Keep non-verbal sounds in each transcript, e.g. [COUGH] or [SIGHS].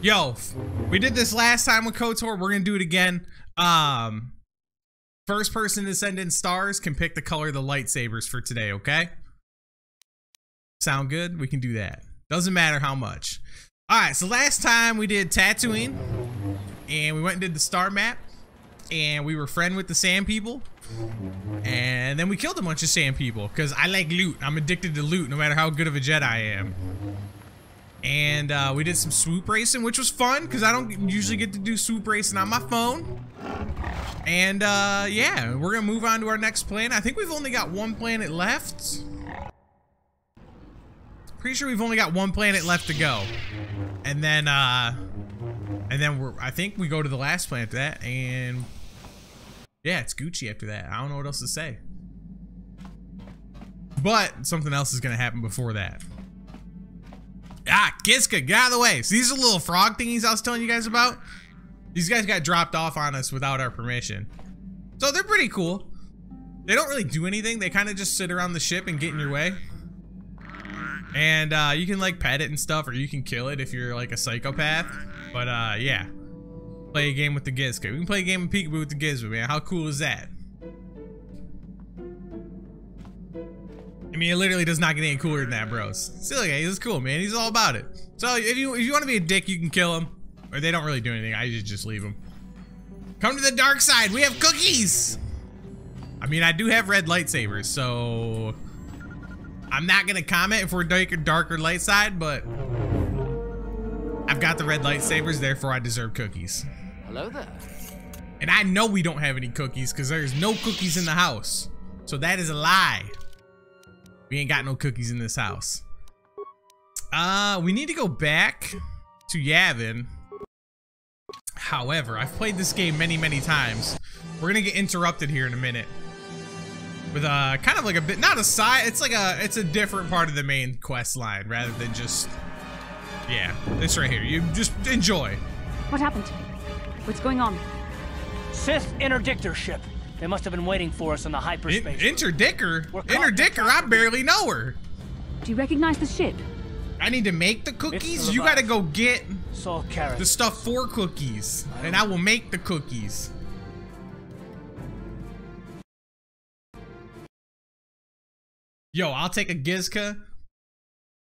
Yo, we did this last time with KOTOR. We're gonna do it again. Um, first person to send in stars can pick the color of the lightsabers for today. Okay. Sound good? We can do that. Doesn't matter how much. All right. So last time we did Tatooine, and we went and did the star map, and we were friend with the sand people, and then we killed a bunch of sand people because I like loot. I'm addicted to loot, no matter how good of a Jedi I am and uh, we did some swoop racing, which was fun because I don't usually get to do swoop racing on my phone. And uh, yeah, we're gonna move on to our next planet. I think we've only got one planet left. Pretty sure we've only got one planet left to go, and then uh, and then we're I think we go to the last planet that, and yeah, it's Gucci after that. I don't know what else to say. But something else is gonna happen before that. Ah, Gizka, get out of the way. So these are little frog thingies I was telling you guys about. These guys got dropped off on us without our permission. So they're pretty cool. They don't really do anything. They kind of just sit around the ship and get in your way. And uh, you can like pet it and stuff, or you can kill it if you're like a psychopath. But uh, yeah. Play a game with the Gizka. We can play a game of peekaboo with the Gizka, man. How cool is that? Mean, it literally does not get any cooler than that, bros. Still, yeah, he's cool, man. He's all about it. So if you if you want to be a dick, you can kill him. Or they don't really do anything. I just just leave them. Come to the dark side. We have cookies. I mean, I do have red lightsabers, so I'm not gonna comment if we're darker, darker light side, but I've got the red lightsabers, therefore I deserve cookies. Hello there. And I know we don't have any cookies because there's no cookies in the house. So that is a lie. We ain't got no cookies in this house. Uh, we need to go back to Yavin. However, I've played this game many, many times. We're gonna get interrupted here in a minute. With uh, kind of like a bit, not a side, it's like a, it's a different part of the main quest line rather than just, yeah, this right here. You just enjoy. What happened? What's going on? Sith interdictor ship. They must have been waiting for us on the In hyperspace. interdicker? We're in the Interdicker? I barely know her. Do you recognize the ship? I need to make the cookies? You gotta go get the stuff for cookies. And I will make the cookies. Yo, I'll take a Gizka.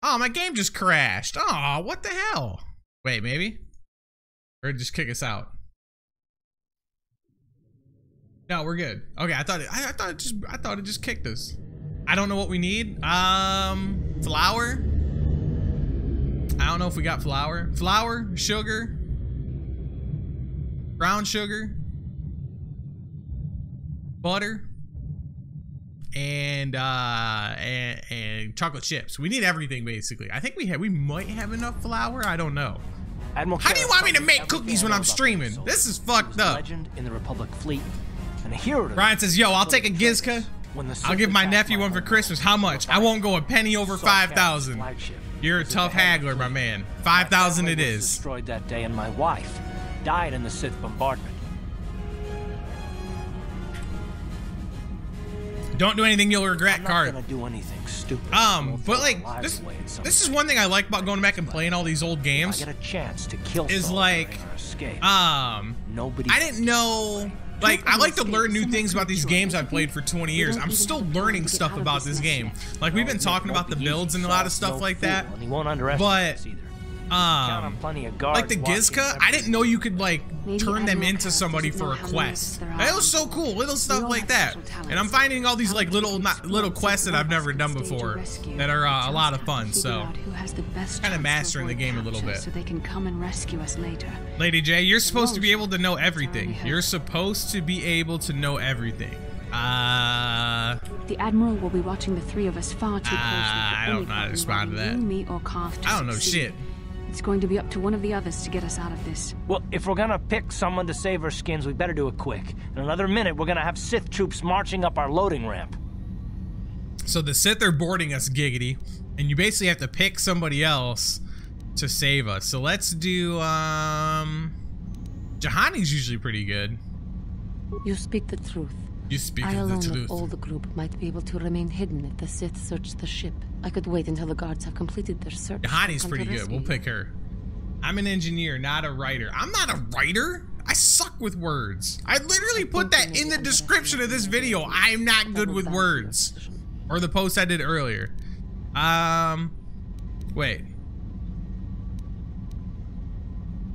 Oh, my game just crashed. Oh, what the hell? Wait, maybe? Or just kick us out. No, we're good. Okay, I thought it I, I thought it just I thought it just kicked us. I don't know what we need. Um flour. I don't know if we got flour. Flour, sugar, brown sugar, butter, and uh and, and chocolate chips. We need everything basically. I think we have we might have enough flour. I don't know. Admiral How do you want me to make cookies when I'm streaming? This is fucked up. Legend in the Republic fleet and a hero. to Brian the says, "Yo, I'll take a Gizka. I'll give my nephew one for Christmas. How much? I won't go a penny over five thousand. You're a tough the head of the haggler, my man. Five thousand it is. Destroyed that day, and my wife died in the Sith bombardment. Don't do anything you'll regret, Carth. gonna do anything stupid. Um, but like this, away in some this is one thing I like about going back and playing all these old If I games. get a chance to kill is like, during our escape. Um, Nobody. I didn't know. Like, I like to learn new things about these games I've played for 20 years. I'm still learning stuff about this game. Like, we've been talking about the builds and a lot of stuff like that. And he won't underestimate But, Um, plenty of guards like the watching Gizka, I didn't know you could like Maybe turn them into somebody for a quest. many of us there It are. was so cool, little stuff like that. And I'm finding all these like little not, little quests that I've never done before that are uh, a lot of fun. So, out who has the best kinda mastering the game a little bit. So they can come and rescue us later. Lady J, you're supposed to be able to know everything. You're supposed to be able to know everything. Uh, The Admiral will be watching the three of us far too closely. Ah, I don't know how to respond to that. You, me, or Carth I don't know succeed. shit. It's going to be up to one of the others to get us out of this. Well, if we're gonna pick someone to save our skins, we better do it quick. In another minute, we're gonna have Sith troops marching up our loading ramp. So the Sith are boarding us, giggity, and you basically have to pick somebody else to save us. So let's do um, Juhani's usually pretty good. You speak the truth. You speak I of the alone truth. all the group might be able to remain hidden if the Sith search the ship. I could wait until the guards have completed their search. and Juhani's pretty good. We'll pick her. I'm an engineer, not a writer. I'm not a writer. I suck with words. I literally put that in the description of this video. I'm not good with words. Or the post I did earlier. Um, wait.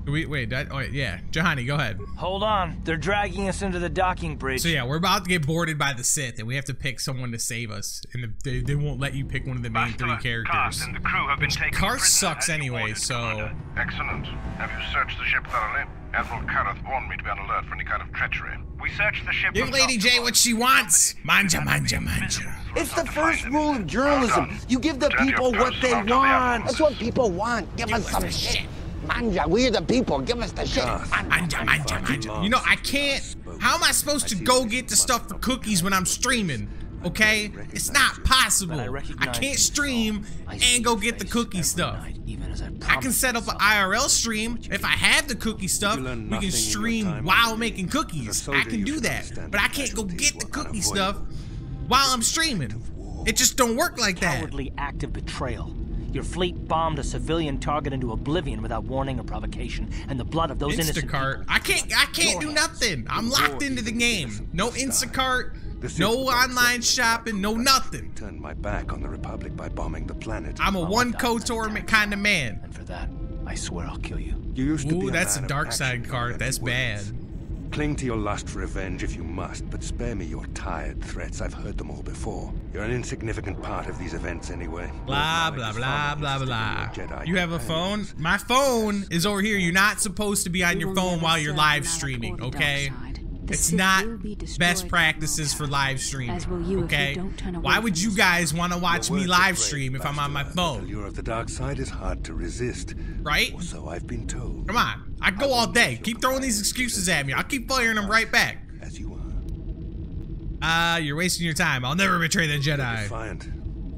Do we wait? That, oh yeah, Juhani, go ahead. Hold on. They're dragging us into the docking bridge. So yeah, we're about to get boarded by the Sith, and we have to pick someone to save us, and they, they won't let you pick one of the main three characters. Carth and the crew have been taken Carth prisoner sucks anyway, ordered, so- Commander. Excellent. Have you searched the ship thoroughly? Admiral Karath warned me to be on alert for any kind of treachery. We searched the ship Give Lady J what she wants. Manja, manja, manja. It's the We'll have to first rule of journalism. Well. You give the Turn people what they out to the want. That's what people want. Give us some shit. Manja, we're the people. Give us the shit. Manja, manja, manja. You know, I can't. How am I supposed to go get the stuff for cookies when I'm streaming? Okay? It's not possible. I I can't stream and go get the cookie stuff. night, even as I, I can set up an myself. IRL stream if I have the cookie stuff. We can stream while making duty. As a cookies. I can do that, but I can't go get the cookie stuff while I'm streaming. It just don't work like that. Cowardly act of betrayal. Your fleet bombed a civilian target into oblivion without warning or provocation, and the blood of those innocent Instacart. people. I can't. I can't do nothing. I'm locked into the game. No Instacart. No online shopping. No nothing. Turned my back on the Republic by bombing the planet. I'm a one I've done that. KOTOR kind of man. And for that, I swear I'll kill you. You used to be Ooh, a that's a dark side and card. That's bad. Cling to your lust for revenge if you must, but spare me your tired threats. I've heard them all before. You're an insignificant part of these events anyway. Blah Lord blah blah blah blah. Jedi You have a phone? My phone is over here. You're not supposed to be on your phone while you're live streaming, or the okay? Side. The It's not be best practices for Malak, live streaming. as will you if you okay? don't turn away Why would you guys want to watch me words live stream if I'm on my phone? The lure of the dark side is hard to resist. Right? Or so I've been told. Come on. I go all day. Keep throwing these excuses at me. I'll keep firing them right back. As you are. Uh, you're wasting your time. I'll never betray the Jedi. Defiant.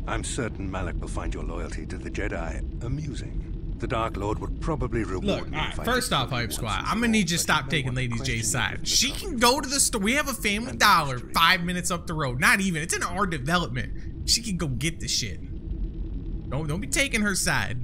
I'm certain Malak will find your loyalty to the Jedi amusing. The Dark Lord would probably reward Look, me I first off, Hype Squad, I'm gonna need you to stop taking Lady J's side. She can go to the store. We have a family dollar five minutes up the road. Not even. It's in our development. She can go get the shit. Don't don't be taking her side.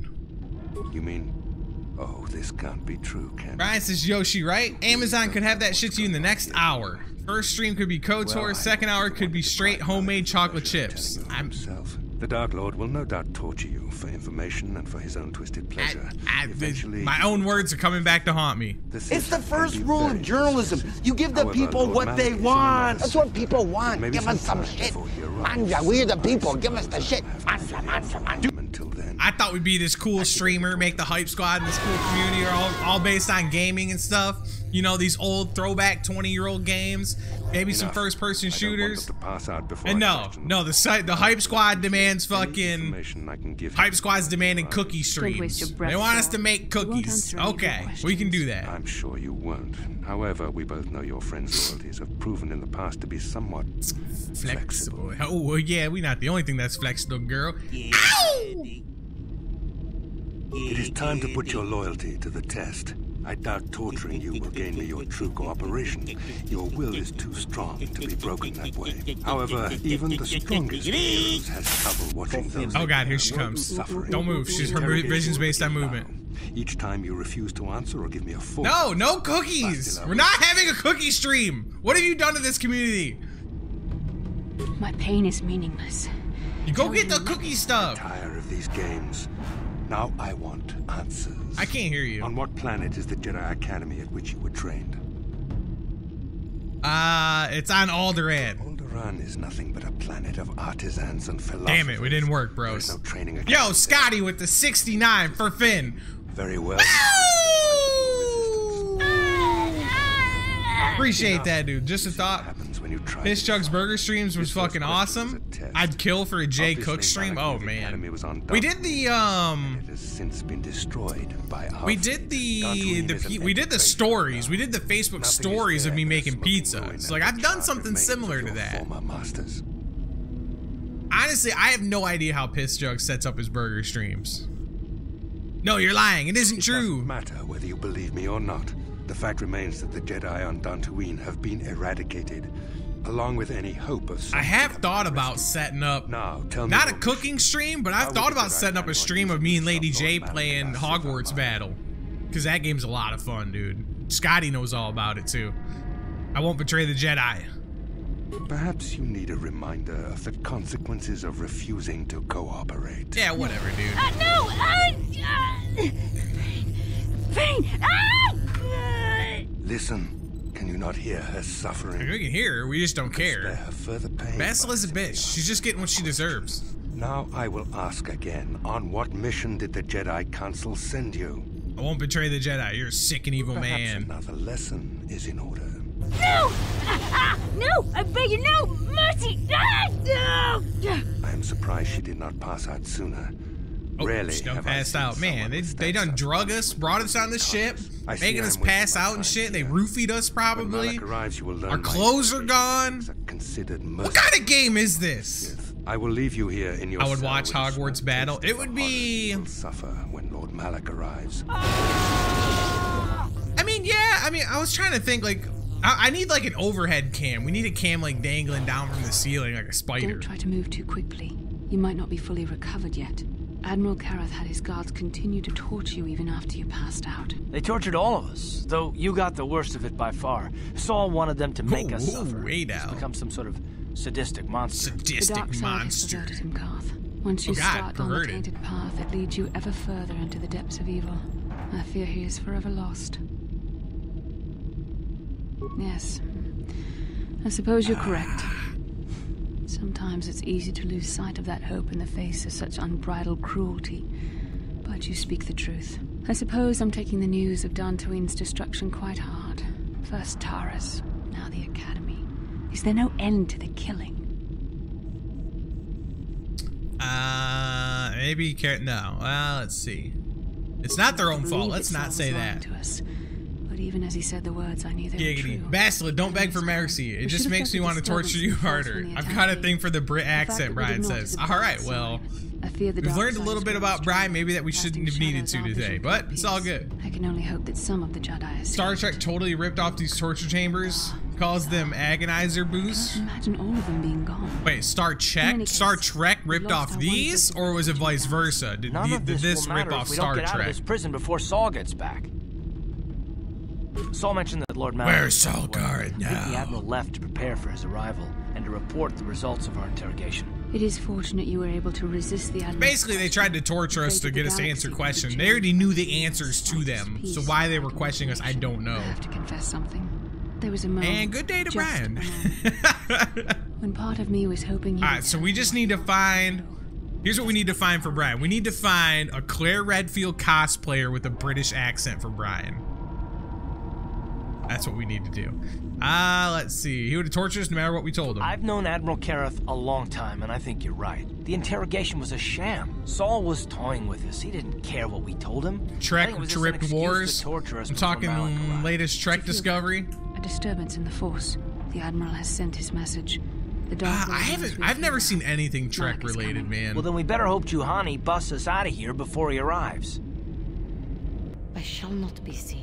You mean, oh, this can't be true, can it? Brian says Yoshi, right? Amazon could have that shit to you in the next hour. First stream could be KOTOR, Well, second hour could be straight homemade chocolate chips. I'm himself. The Dark Lord will no doubt torture you for information and for his own twisted pleasure. I, Eventually, my own words are coming back to haunt me. Sith It's the first rule of journalism. useless. You give the However, people Lord what Malak they want. That's what people want. Maybe Give us some shit. before. Manja, we're the people. Give us the shit. Manja, manja, manja. Until then, I thought we'd be this cool streamer, make the hype squad and this cool community are all, all based on gaming and stuff. You know, these old throwback 20 year old games, maybe some first person I don't want shooters. them to pass out before And no, question no, the site, the hype squad demands Any fucking information I can give you hype squad's demanding cookie waste streams. They want us to make cookies. answer any of your Okay, we can do that. I'm sure you won't. However, we both know your friend's loyalties have proven in the past to be somewhat Flexible. Oh well, yeah, we're not the only thing that's flexible, girl. It is time to put your loyalty to the test. I doubt torturing you will gain me your true cooperation. Your will is too strong to be broken that way. However, even the strongest of heroes has trouble watching oh, those. Oh god, here she comes. suffering. Don't move. She's her vision's based on movement. Each time you refuse to answer or give me a full No, no cookies. We're not having a cookie stream. What have you done to this community? My pain is meaningless. You go get the cookie stuff. Tired of these games. Now I want answers. I can't hear you. On what planet is the Jedi Academy at which you were trained? Uh, it's on Alderaan. Alderaan is nothing but a planet of artisans and philosophers. Damn it, we didn't work, There is no training Yo, academy Scotty with the 69 for Finn. Very well. Appreciate that, dude. Just a thought. When you try Piss to Chugs? Burger streams was fucking question was awesome. I'd kill for a Jay Obviously, Cook stream. Oh knew the Academy man. was on We did the um It has since been destroyed by our we did the the we did the stories. We did the Facebook Nothing stories of me making pizza. So like I've done something similar to that. Honestly, I have no idea how Piss Jug sets up his burger streams. No, you're lying. It isn't It true. doesn't matter whether you believe me or not. The fact remains that the Jedi on Dantooine have been eradicated, along with any hope of. I have thought about rescue. setting up Now, tell me not a your cooking stream, but I've thought about setting up a stream of me and Lady stop J playing Malakazar Hogwarts Battle. because that game's a lot of fun, dude. Scotty knows all about it too. I won't betray the Jedi. Perhaps you need a reminder of the consequences of refusing to cooperate. Yeah, whatever, dude. Uh, no! Uh, uh, Vane! Ah! Listen, can you not hear her suffering? We can hear her, we just don't Spare care. her further pain. Bastila is a bitch. She's just getting what she deserves. Now I will ask again, on what mission did the Jedi Council send you? I won't betray the Jedi. You're a sick and evil Perhaps man. another lesson is in order. No! Ah, [LAUGHS] ah, no! I beg you, no! Mercy! Ah, [LAUGHS] no! I am surprised she did not pass out sooner. Oh, Rarely she done have I passed out. Man, they, they done sudden drug us, brought us on the ship, I see making us pass out and time shit. They roofied us probably. Arrives, you will learn Our clothes are gone. considered What kind of game is this? I will leave you here in your I would watch Hogwarts battle. It would be- horrors will suffer when Lord Malak arrives. I mean, yeah. I mean, I was trying to think like. I I need like an overhead cam. We need a cam like dangling down from the ceiling like a spider. Don't try to move too quickly. You might not be fully recovered yet. Admiral Karath had his guards continue to torture you even after you passed out. They tortured all of us, though you got the worst of it by far. Saul wanted them to make oh, us Ooh, suffer. way He's down. become some sort of sadistic monster. Sadistic The Sadistic dark side has monster. perverted him, Carth. Once you Oh, God, start down the tainted path, it leads you ever further into the depths of evil. I fear he is forever lost. Yes. I suppose you're ah. correct. Sometimes it's easy to lose sight of that hope in the face of such unbridled cruelty. But you speak the truth. I suppose I'm taking the news of Dantooine's destruction quite hard. First Telos, now the Academy. Is there no end to the killing? Uh, maybe you can't. No. Well, let's see. It's not their own fault. Let's not say that. To us. But even as he said the words, I knew they were true. Bastila, don't beg for mercy. It We just makes me [LAUGHS] want to torture you harder. I've got a thing for the Brit accent, that Brian says. is a All bad right, sign. well, I fear the we've learned a little bit about Brian, maybe that we shouldn't have needed to today, but it's all good. I can only hope that some of the Jedi. Star Trek totally ripped off these torture chambers, calls them agonizer booths. Imagine all of them being gone. Wait, Star Trek, any Star Trek ripped off these, or was it vice versa? Did, None the- of did this, this will rip matter off if we Star don't get out of Trek? this prison before Saul gets back. Saul mentioned that Lord Malak. Where's was on Saul his I think now? the Admiral left to prepare for his arrival and to report the results of our interrogation. It is fortunate you were able to resist the Admiral's Basically, they tried to torture us to get us to answer questions. They already knew the answers to them, so why they were questioning us, I don't know. I have to confess something. There was a moment. And good day to Brian. [LAUGHS] when part of me was hoping you. All would right, so we just need to find. Here's what we need to find for Brian. We need to find a Claire Redfield cosplayer with a British accent for Brian. That's what we need to do. Ah, let's see. He would have tortured us no matter what we told him. I've known Admiral Karath a long time, and I think you're right. The interrogation was a sham. Saul was toying with us. He didn't care what we told him. I Trek think it was just an Trip excuse to Wars. torture us I'm talking Malak latest Trek Discovery. A disturbance in the Force. The Admiral has sent his message. The Dark Ah, I haven't. I've never seen anything Trek related, coming. man. Well, then we better hope Juhani busts us out of here before he arrives. I shall not be seen.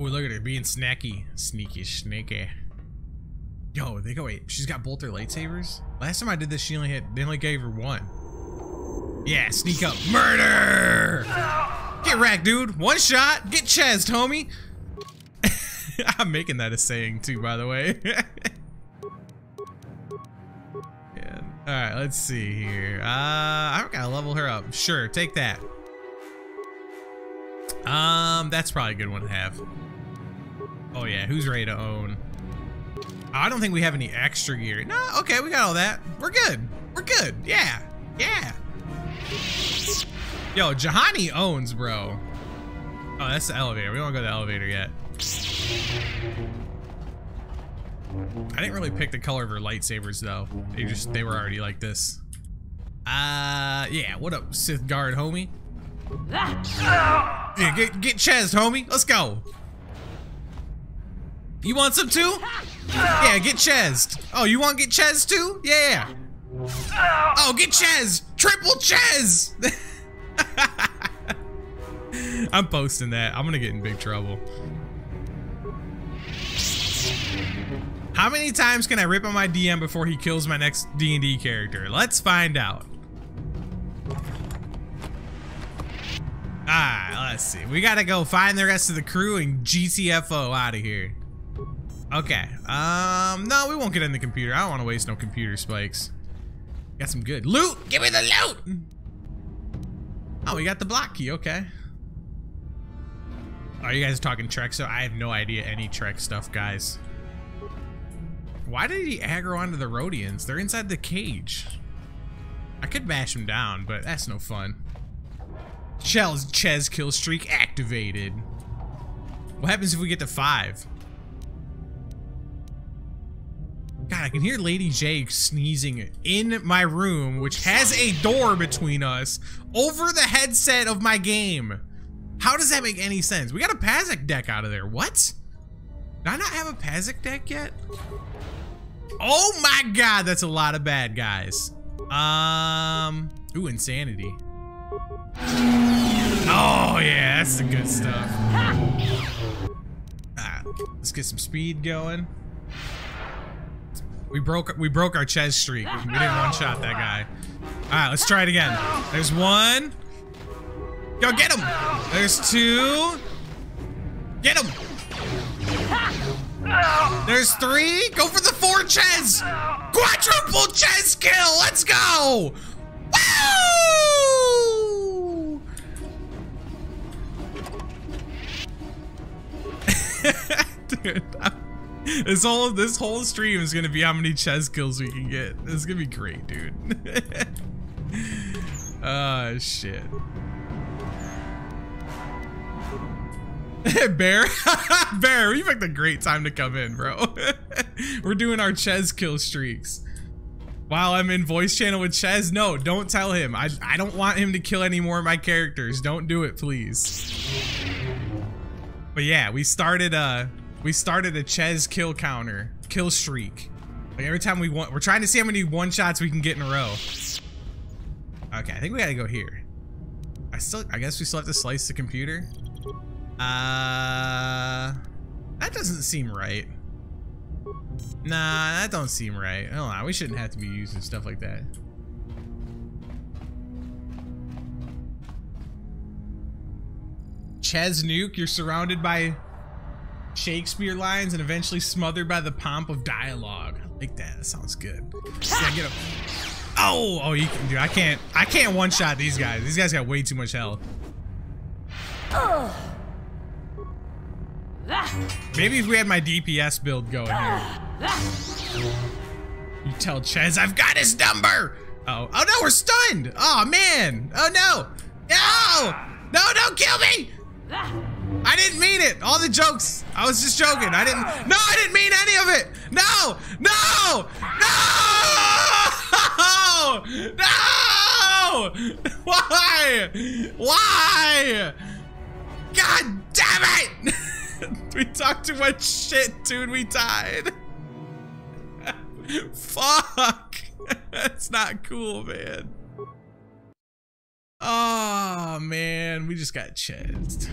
Oh, look at her being snacky, sneaky, sneaky. Yo, they go. Wait, she's got both her lightsabers. Last time I did this, she only hit. They only gave her one. Yeah, sneak up, murder. Get wrecked, dude. One shot. Get chesed, homie. [LAUGHS] I'm making that a saying too, by the way. [LAUGHS] yeah. All right, let's see here. Uh, I gotta level her up. Sure, take that. Um, that's probably a good one to have. Oh yeah, who's ready to own? I don't think we have any extra gear. No, okay, we got all that. We're good. We're good. Yeah. Yeah. Yo, Juhani owns, bro. Oh, that's the elevator. We don't go to the elevator yet. I didn't really pick the color of her lightsabers though. They just they were already like this. Uh yeah, what up, Sith Guard homie? Yeah, get get chesed, homie. Let's go. You want some too? Yeah, get chesed. Oh, you want get chesed too? Yeah. Oh, get chesed. Triple ches. [LAUGHS] I'm posting that. I'm gonna get in big trouble. How many times can I rip on my DM before he kills my next D&D character? Let's find out. Ah, let's see. We gotta go find the rest of the crew and GTFO out of here. Okay. Um, no, we won't get in the computer. I don't want to waste no computer spikes. Got some good loot. Give me the loot. Oh, we got the block key. Okay. Are you guys talking Trek? So I have no idea any Trek stuff, guys. Why did he aggro onto the Rodians? They're inside the cage. I could bash them down, but that's no fun. Shell's Ches kill streak activated. What happens if we get to five? God, I can hear Lady J sneezing in my room, which has a door between us, over the headset of my game. How does that make any sense? We got a Pazaak deck out of there. What? Did I not have a Pazaak deck yet? Oh my god, that's a lot of bad guys. Um, ooh, insanity. Oh yeah, that's the good stuff. Ah, let's get some speed going. We broke we broke our Ches streak. We didn't one shot that guy. All right, let's try it again. There's one. Go get him. There's two. Get him. There's three. Go for the four Ches. Quadruple Ches kill. Let's go. Woo! [LAUGHS] Dude, this whole this whole stream is gonna be how many chess kills we can get. This is gonna be great, dude. [LAUGHS] Ah, shit. [LAUGHS] Bear, [LAUGHS] Bear, you picked a great time to come in, bro. We're doing our Ches kill streaks. While I'm in voice channel with Ches, no, don't tell him. I I don't want him to kill any more of my characters. Don't do it, please. But yeah, we started a we started a Ches kill counter, kill streak. Like every time we want, we're trying to see how many one shots we can get in a row. Okay, I think we gotta go here. I still, I guess we still have to slice the computer. Uh, that doesn't seem right. Nah, that don't seem right. Hold on, we shouldn't have to be using stuff like that. Ches Nuke, you're surrounded by Shakespeare lines and eventually smothered by the pomp of dialogue. I like that. That sounds good. Yeah, get. Oh, oh, you can do. I can't. I can't one shot these guys. These guys got way too much health. Maybe if we had my DPS build going here. You tell Ches I've got his number. Oh, oh no, we're stunned. Oh man. Oh no. No. No, don't kill me. I didn't mean it. All the jokes. I was just joking. I didn't. No, I didn't mean any of it. No. No. No. [LAUGHS] No. [LAUGHS] Why? Why? God damn it. [LAUGHS] we talked too much shit, dude. We died. Fuck. That's not cool, man. Oh, man. We just got chested.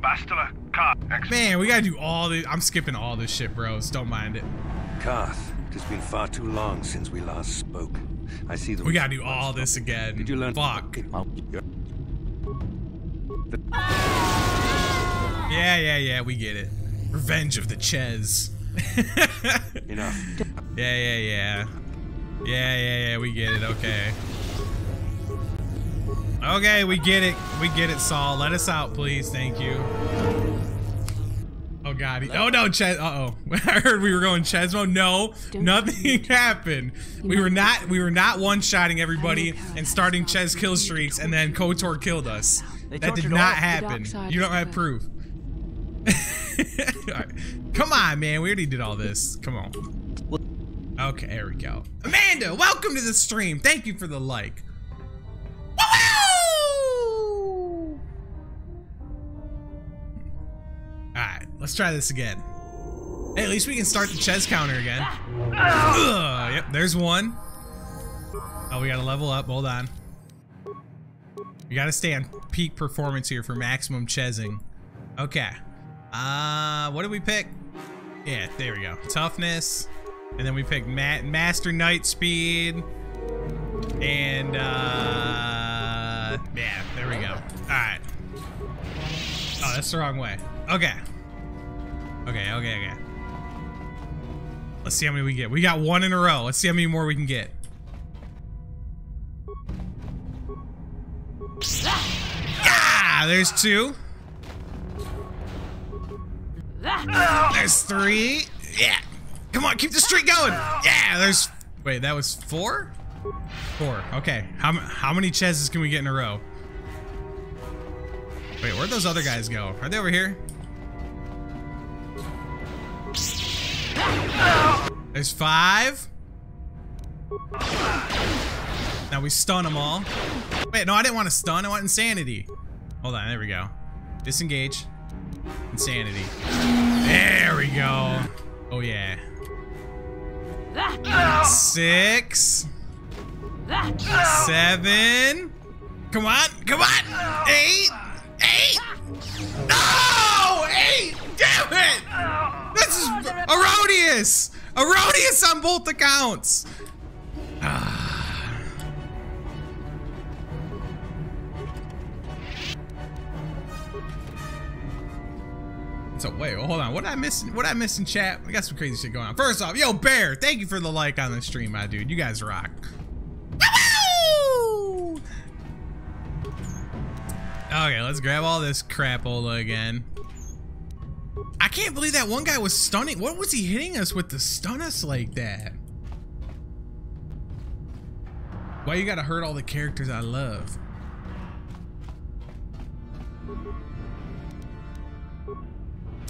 Bastila, car. Man, we gotta do all this. I'm skipping all this shit, bros. Don't mind it. Carth, it has been far too long since we last spoke. I see the We gotta do all this again. Did you learn? Fuck. Yeah, yeah, yeah, we get it. Revenge of the Ches. [LAUGHS] Enough. Yeah, yeah, yeah. Yeah, yeah, yeah, we get it, okay. Okay, we get it. We get it, Saul. Let us out, please. Thank you. Oh god. He, oh no, Ches. Uh oh. [LAUGHS] I heard we were going Chesmo. No, nothing happened. We were not. We were not one-shotting everybody and starting Ches kill streaks, and then Kotor killed us. That did not happen. You don't have proof. [LAUGHS] Alright. Come on, man. We already did all this. Come on. Okay, there we go. Amanda, welcome to the stream. Thank you for the like. Let's try this again. Hey, at least we can start the chess counter again. Ugh, yep, there's one. Oh, we gotta level up. Hold on. You gotta stay on peak performance here for maximum chessing. Okay. Uh, what did we pick? Yeah, there we go. Toughness. And then we picked Ma Master Knight Speed. And, uh, yeah, there we go. All right. Oh, that's the wrong way. Okay. Okay, okay, okay. Let's see how many we get. We got one in a row. Let's see how many more we can get. Ah, there's two. There's three. Yeah. Come on, keep the streak going. Yeah, there's. Wait, that was four? Four. Okay. How, how many chests can we get in a row? Wait, where'd those other guys go? Are they over here? There's five. Now we stun them all. Wait, no, I didn't want to stun. I want insanity. Hold on, there we go. Disengage. Insanity. There we go. Oh, yeah. Six. Seven. Come on, come on. Eight. Eight. No! Eight! Damn it! This is erroneous! Erroneous on both accounts! Ah. So wait, hold on. What I missing? What I miss in chat? We got some crazy shit going on. First off, yo Bear, thank you for the like on the stream, my dude. You guys rock. Woo! Okay, let's grab all this crapola again. I can't believe that one guy was stunning. What was he hitting us with to stun us like that? Why you gotta hurt all the characters I love?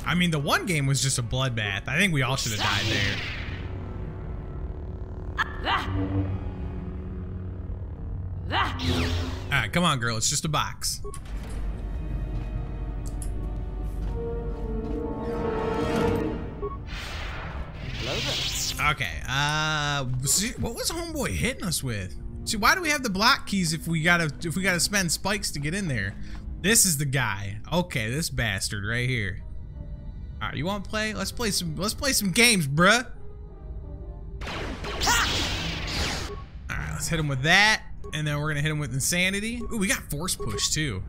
I mean, the one game was just a bloodbath. I think we all should have died there. Ah! Alright, come on, girl. It's just a box. Okay, uh, what was Homeboy hitting us with? See, why do we have the block keys if we gotta if we gotta spend spikes to get in there? This is the guy. Okay, this bastard right here. All right, you want to play? Let's play some. Let's play some games, bruh. All right, let's hit him with that, and then we're gonna hit him with insanity. Ooh, we got force push too.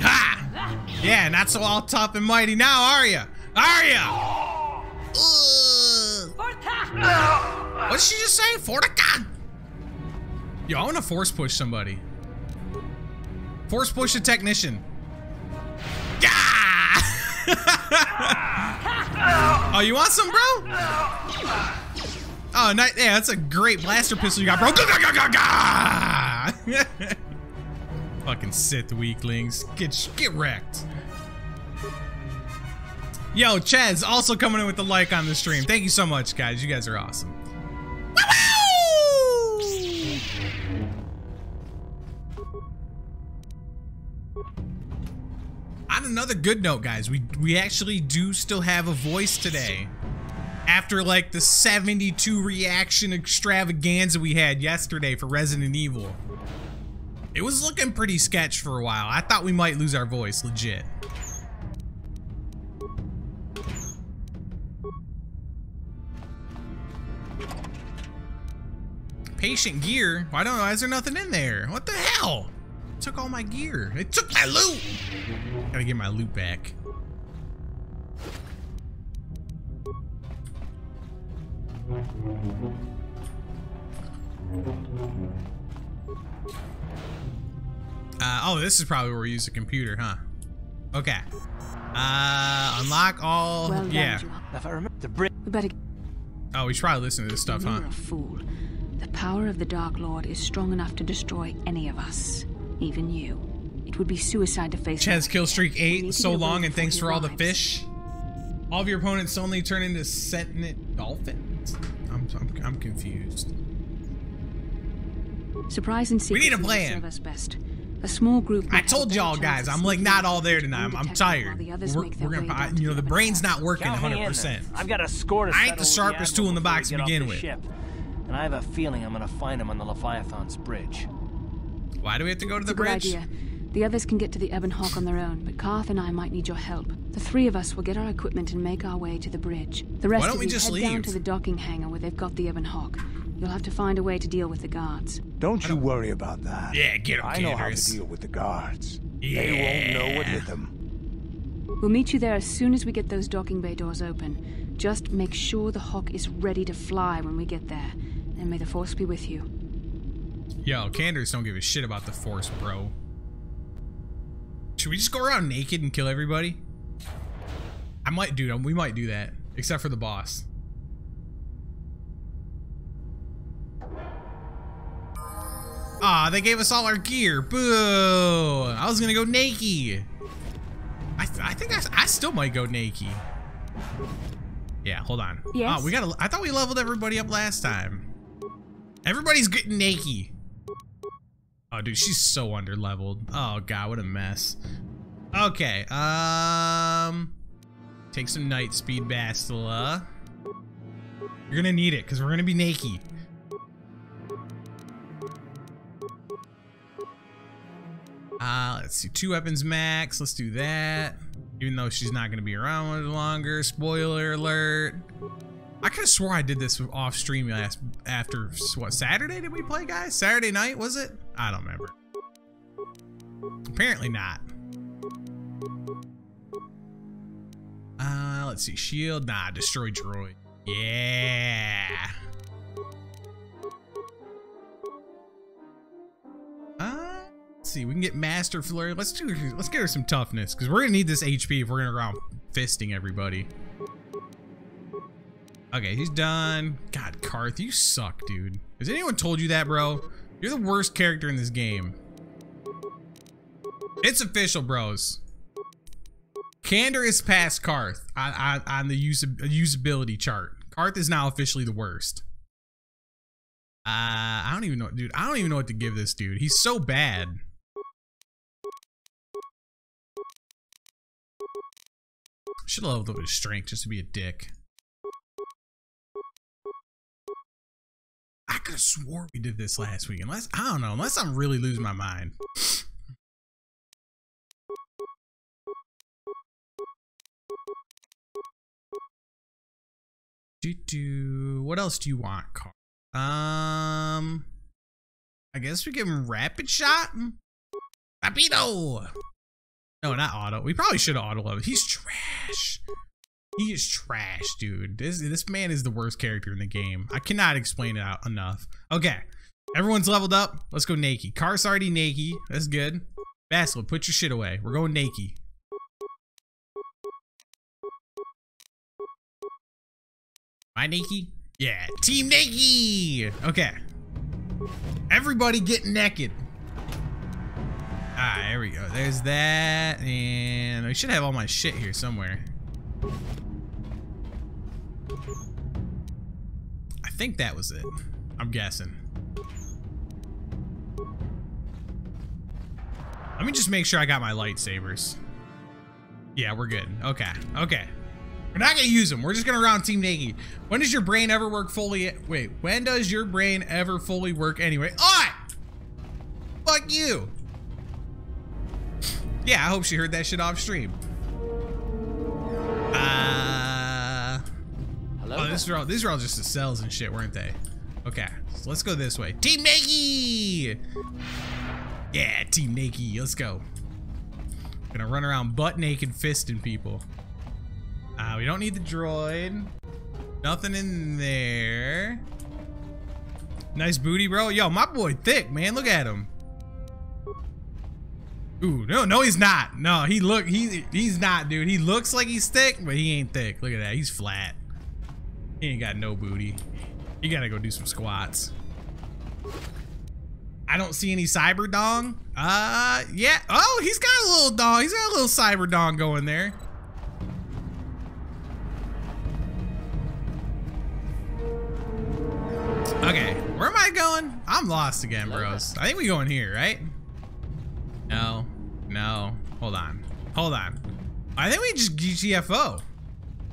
Ha! Yeah, not so all tough and mighty now, are ya? Are ya? What did she just say? Fortica! Yo, I want to force push somebody. Force push a technician. Yeah! [LAUGHS] oh, you want some, bro? Oh, nice. Yeah, that's a great blaster pistol you got, bro. [LAUGHS] Fucking Sith weaklings. Get, get wrecked. Yo, Chaz also coming in with the like on the stream. Thank you so much, guys. You guys are awesome. On another good note, guys, we we actually do still have a voice today. After like the 72 reaction extravaganza we had yesterday for Resident Evil. It was looking pretty sketch for a while. I thought we might lose our voice, legit. Patient gear? Why don't why is there nothing in there? What the hell? took all my gear. It took my loot. Gotta get my loot back. Uh, oh, this is probably where we use the computer, huh? Okay. Uh, unlock all. Well yeah. Joel. If I remember the bridge. We better. Oh, we should probably listen to this stuff, huh? You're a fool. The power of the Dark Lord is strong enough to destroy any of us, even you. It would be suicide to face. Chaz kill streak eight so long, and thanks for all the fish. All of your opponents suddenly turn into sentient dolphins. I'm, I'm, I'm confused. Surprise and secrecy need a plan. serve us best. A small group. I told y'all guys, I'm like not all there tonight. I'm, I'm tired. We're, we're gonna, I- you know, the the brain's not working Count me 100. in, percent then. I've got a score to I ain't the sharpest with tool in the box to begin with. Ship. And I have a feeling I'm gonna find him on the Leviathan's bridge. Why do we have to go to It's the bridge? idea. The others can get to the Ebon Hawk on their own, but Carth and I might need your help. The three of us will get our equipment and make our way to the bridge. The rest don't of we you just head down to the docking hangar where they've got the Ebon Hawk. You'll have to find a way to deal with the guards. Don't you worry about that. Yeah, get get 'em, I know how to deal with the guards. They won't know what hit them. We'll meet you there as soon as we get those docking bay doors open. Just make sure the Hawk is ready to fly when we get there. And may the Force be with you. Yo, Canderous don't give a shit about the Force, bro. Should we just go around naked and kill everybody? I might do We might do that, except for the boss. Ah, they gave us all our gear. Boo! I was gonna go naked. I, th I think I, I still might go naked. Yeah, hold on. Yes? Oh, we gotta. I thought we leveled everybody up last time. Everybody's getting naked. Oh, dude, she's so under leveled. Oh god, what a mess. Okay, um, take some night speed, Bastila. You're gonna need it because we're gonna be naked. Uh, let's see, two weapons max. Let's do that. Even though she's not gonna be around much longer. Spoiler alert. I could have swore I did this off stream last after what Saturday did we play, guys? Saturday night was it? I don't remember. Apparently not. Uh, let's see. Shield, nah. Destroy droid. Yeah. Uh, let's see. We can get Master Flurry. Let's do. Let's get her some toughness because we're gonna need this HP if we're gonna go around fisting everybody. Okay, he's done. God, Carth, you suck, dude. Has anyone told you that, bro? You're the worst character in this game. It's official, bros. Canderous is past Carth on, on, on the usability chart. Carth is now officially the worst. Uh, I don't even know, dude. I don't even know what to give this dude. He's so bad. Should have leveled up his strength just to be a dick. Could have swore we did this last week. Unless I don't know. Unless I'm really losing my mind. Do do. What else do you want, Carl? Um, I guess we give him rapid shot. Rapido. No, not auto. We probably should auto leveled. He's trash. He is trash, dude. This this man is the worst character in the game. I cannot explain it out enough. Okay, everyone's leveled up. Let's go naked. Car's already naked. That's good. Basilisk, put your shit away. We're going naked. My naked? Yeah, Team Naked. Okay. Everybody get naked. Ah, there we go. There's that, and I should have all my shit here somewhere. I think that was it. I'm guessing. Let me just make sure I got my lightsabers. Yeah, we're good. Okay, okay. We're not gonna use them. We're just gonna round Team Naked. When does your brain ever work fully? Wait, when does your brain ever fully work anyway? Oh! Fuck you! Yeah, I hope she heard that shit off stream. Hello. Oh, these are all these are all just the cells and shit, weren't they? Okay, so let's go this way. Team Naked! Yeah, Team Naked, let's go. Gonna run around butt naked fisting people. Uh, we don't need the droid. Nothing in there. Nice booty, bro. Yo, my boy thick, man. Look at him. Ooh, no, no, he's not. No, he look, he, he's not, dude. He looks like he's thick, but he ain't thick. Look at that. He's flat. He ain't got no booty. You gotta go do some squats. I don't see any cyber dong. Uh, yeah. Oh, he's got a little dong. He's got a little cyber dong going there. Okay, where am I going? I'm lost again, bros. I think we go in here, right? No, no. Hold on, hold on. I think we just GTFO.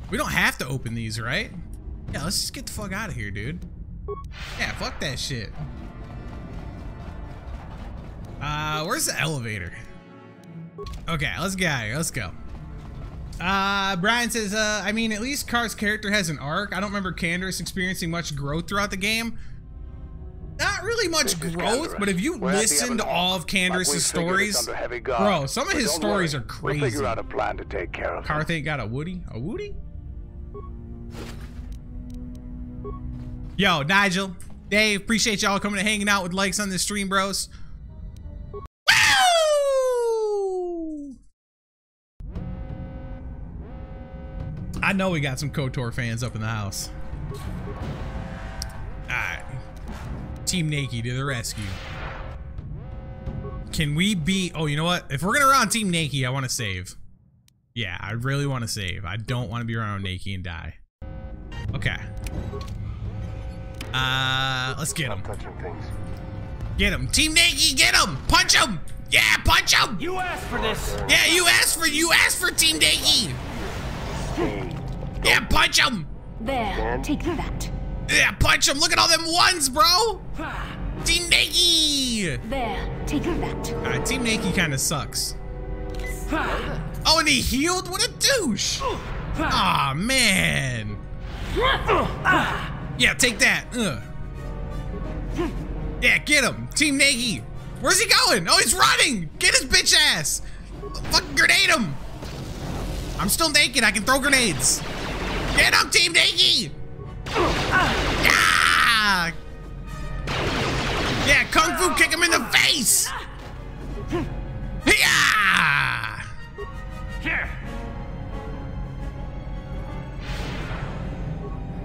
We don't have to open these, right? Yeah, let's just get the fuck out of here, dude. Yeah, fuck that shit. Uh, where's the elevator? Okay, let's get out of here. Let's go. Uh, Brian says, uh, I mean, at least Car's character has an arc. I don't remember Canderous experiencing much growth throughout the game. not really much This growth, but if you We're listen to all of but we've Canderous's figured stories, it's under heavy guard. bro, some of But his stories worry, are We'll crazy. figure out a plan to take care of him. Carth ain't got a Woody? A Woody? Yo, Nigel, Dave, appreciate y'all coming and hanging out with likes on the stream, bros. I know we got some KOTOR fans up in the house. Alright. Team Nakey to the rescue. Can we beat... Oh, you know what? If we're gonna run Team Nakey, I want to save. Yeah, I really want to save. I don't want to be around Nakey and die. Okay. Uh, let's get him. Get him. Team Nakey, get him! Punch him! Yeah, punch him! You asked for this! Yeah, you asked for you asked for Team Nakey! Yeah, punch him! There, take that. Yeah, punch him! Look at all them ones, bro! Team Nakey! There, take that. Alright, Team Nakey kind of sucks. Oh, and he healed? What a douche! Aw, man! Yeah, take that. Ugh. Yeah, get him. Team Nakey. Where's he going? Oh, he's running. Get his bitch ass. Fucking grenade him. I'm still naked. I can throw grenades. Get him, Team Nakey. Yeah. Yeah, Kung Fu kick him in the face. Yeah. Here!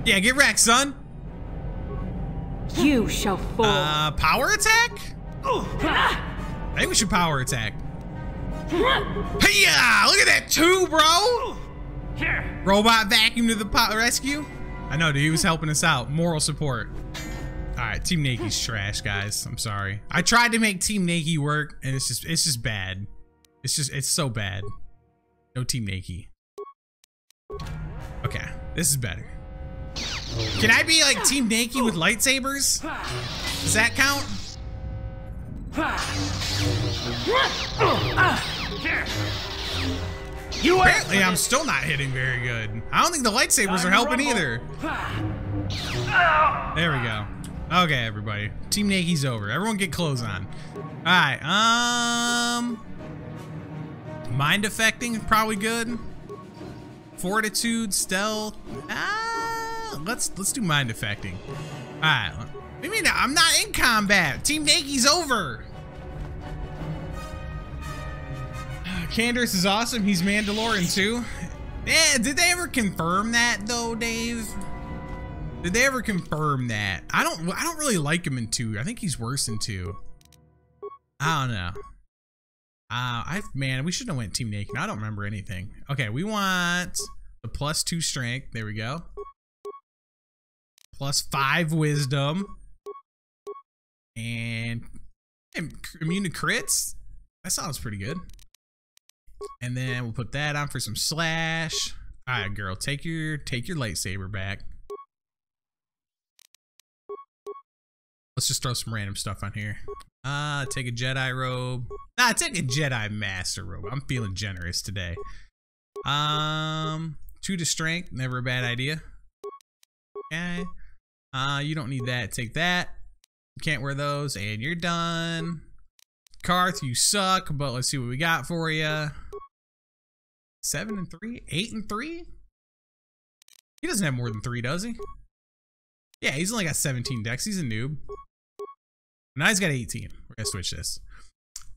Yeah, get wrecked, son. You shall fall. Uh, power attack? I think we should power attack. Hey-ya! Look at that two, bro! Here! Robot vacuum to the rescue? I know, dude. He was helping us out. Moral support. Alright, Team Nakey's trash, guys. I'm sorry. I tried to make Team Nakey work, and it's just it's just bad. It's just it's so bad. No Team Nakey. Okay, this is better. Can I be like Team Nakey with lightsabers? Does that count? You Apparently, I'm still not hitting very good. I don't think the lightsabers are helping either. There we go. Okay, everybody. Team Nakey's over. Everyone get clothes on. Alright, um... Mind affecting probably good. Fortitude, stealth. Ah, let's let's do mind affecting. Alright. I mean, I'm not in combat. Team Nakey's over. Canderous is awesome. He's Mandalorian too. Yeah, did they ever confirm that though, Dave? Did they ever confirm that? I don't I don't really like him in 2. I think he's worse in 2. I don't know. Uh, I man, we shouldn't have went Team Naked. I don't remember anything. Okay, we want the plus 2 strength. There we go. Plus 5 wisdom. And and immune to crits. That sounds pretty good. And then we'll put that on for some slash. All right, girl, take your take your lightsaber back. Let's just throw some random stuff on here. Uh, take a Jedi robe. Nah, take a Jedi Master robe. I'm feeling generous today. Um, two to strength, never a bad idea. Okay. Uh, you don't need that. Take that. Can't wear those, and you're done. Carth, you suck, but let's see what we got for you. Seven and three, eight and three. He doesn't have more than three, does he? Yeah, he's only got 17 decks. He's a noob. Now he's got 18. We're gonna switch this.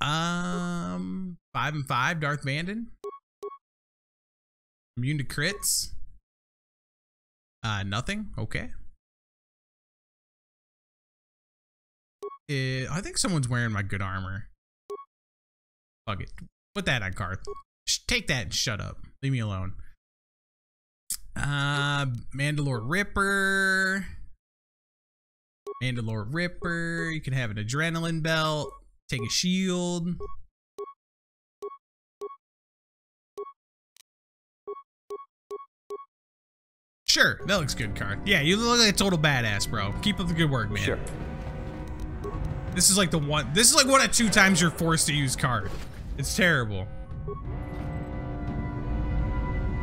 Um, five and five, Darth Bandon. Immune to crits. Uh, nothing. Okay. Uh, I think someone's wearing my good armor. Fuck it. Put that on Carth. Take that and shut up. Leave me alone. Uh, Mandalore Ripper. Mandalore Ripper. You can have an adrenaline belt. Take a shield. Sure, that looks good, Carth. Yeah, you look like a total badass, bro. Keep up the good work, man. Sure. This is like the one. This is like one of two times you're forced to use Carth. It's terrible.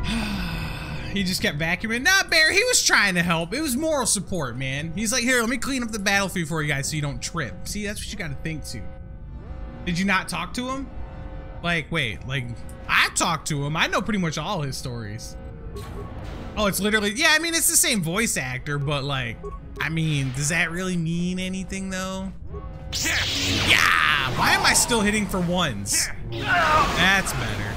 [SIGHS] he just kept vacuuming. Nah, Bear, he was trying to help. It was moral support, man. He's like, here, let me clean up the battlefield for you guys so you don't trip. See, that's what you gotta think too. Did you not talk to him? Like, wait, like, I talked to him. I know pretty much all his stories. Oh, it's literally, yeah, I mean, it's the same voice actor, but like, I mean, does that really mean anything though? Yeah! Why am I still hitting for ones? That's better.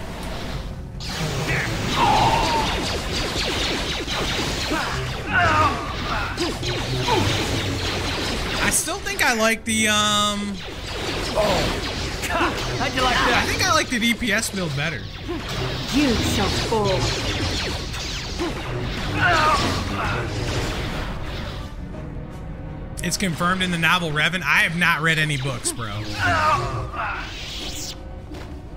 I still think I like the, um... Oh. How'd you like that? I think I like the DPS build better. You shall fall. It's confirmed in the novel Revan. I have not read any books, bro.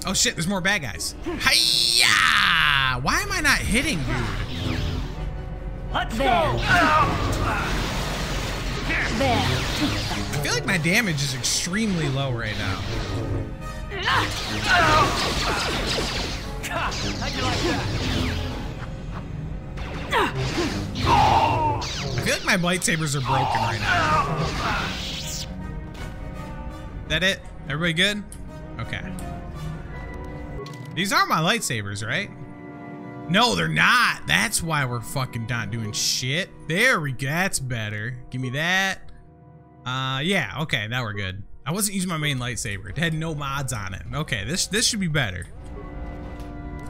Oh shit, there's more bad guys. Hiya! Why am I not hitting, dude? Let's go! There. I feel like my damage is extremely low right now. How'd you like that? My lightsabers are broken right now. That it? Everybody good? Okay. These aren't my lightsabers, right? No, they're not. That's why we're fucking not doing shit. There we go. That's better. Give me that. Uh, yeah. Okay, now we're good. I wasn't using my main lightsaber. It had no mods on it. Okay, this this should be better.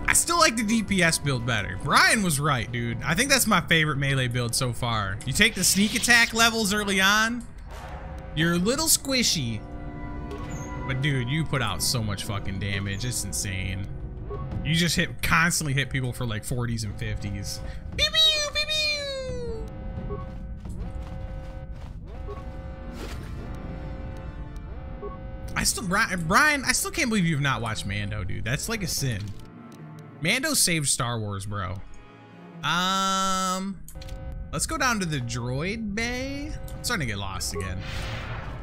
I still like the DPS build better. Brian was right, dude. I think that's my favorite melee build so far. You take the sneak attack levels early on, you're a little squishy. But dude, you put out so much fucking damage. It's insane. You just hit constantly hit people for like 40s and 50s. Pew, pew, pew, pew. I still Brian, I still can't believe you've not watched Mando, dude. That's like a sin. Mando saved Star Wars, bro. Um, let's go down to the droid bay. I'm starting to get lost again.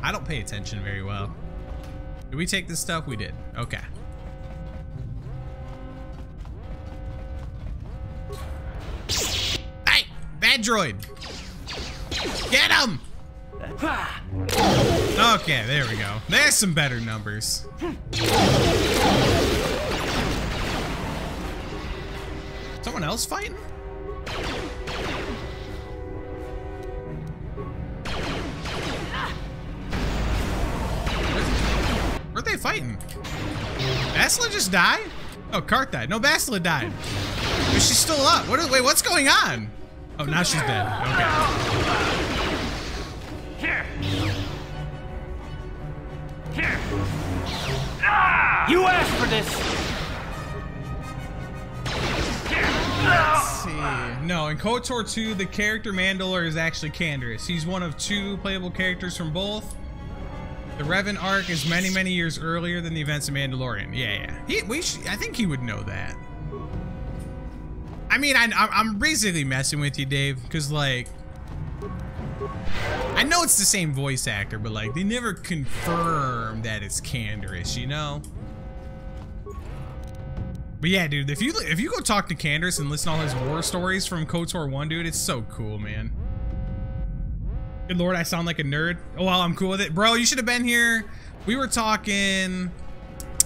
I don't pay attention very well. Did we take this stuff? We did. Okay. Hey, bad droid. Get him. Okay, there we go. There's some better numbers. Someone else fighting? Where'd they fighting? Bastila just died? Oh, Carth died. No, Bastila died. But she's still up. What? Wait, what's going on? Oh, now she's dead. Okay. Here! Here! You asked for this! No, in KOTOR 2, the character Mandalore is actually Canderous. He's one of two playable characters from both. The Revan arc is many, many years earlier than the events of Mandalorian. Yeah, yeah. He, we I think he would know that. I mean, I, I'm- basically messing with you, Dave, because, like, I know it's the same voice actor, but, like, they never confirm that it's Canderous, you know? But yeah, dude, if you if you go talk to Canderous and listen to all his war stories from KOTOR 1, dude, it's so cool, man. Good lord, I sound like a nerd. Oh, well, I'm cool with it. Bro, you should have been here. We were talking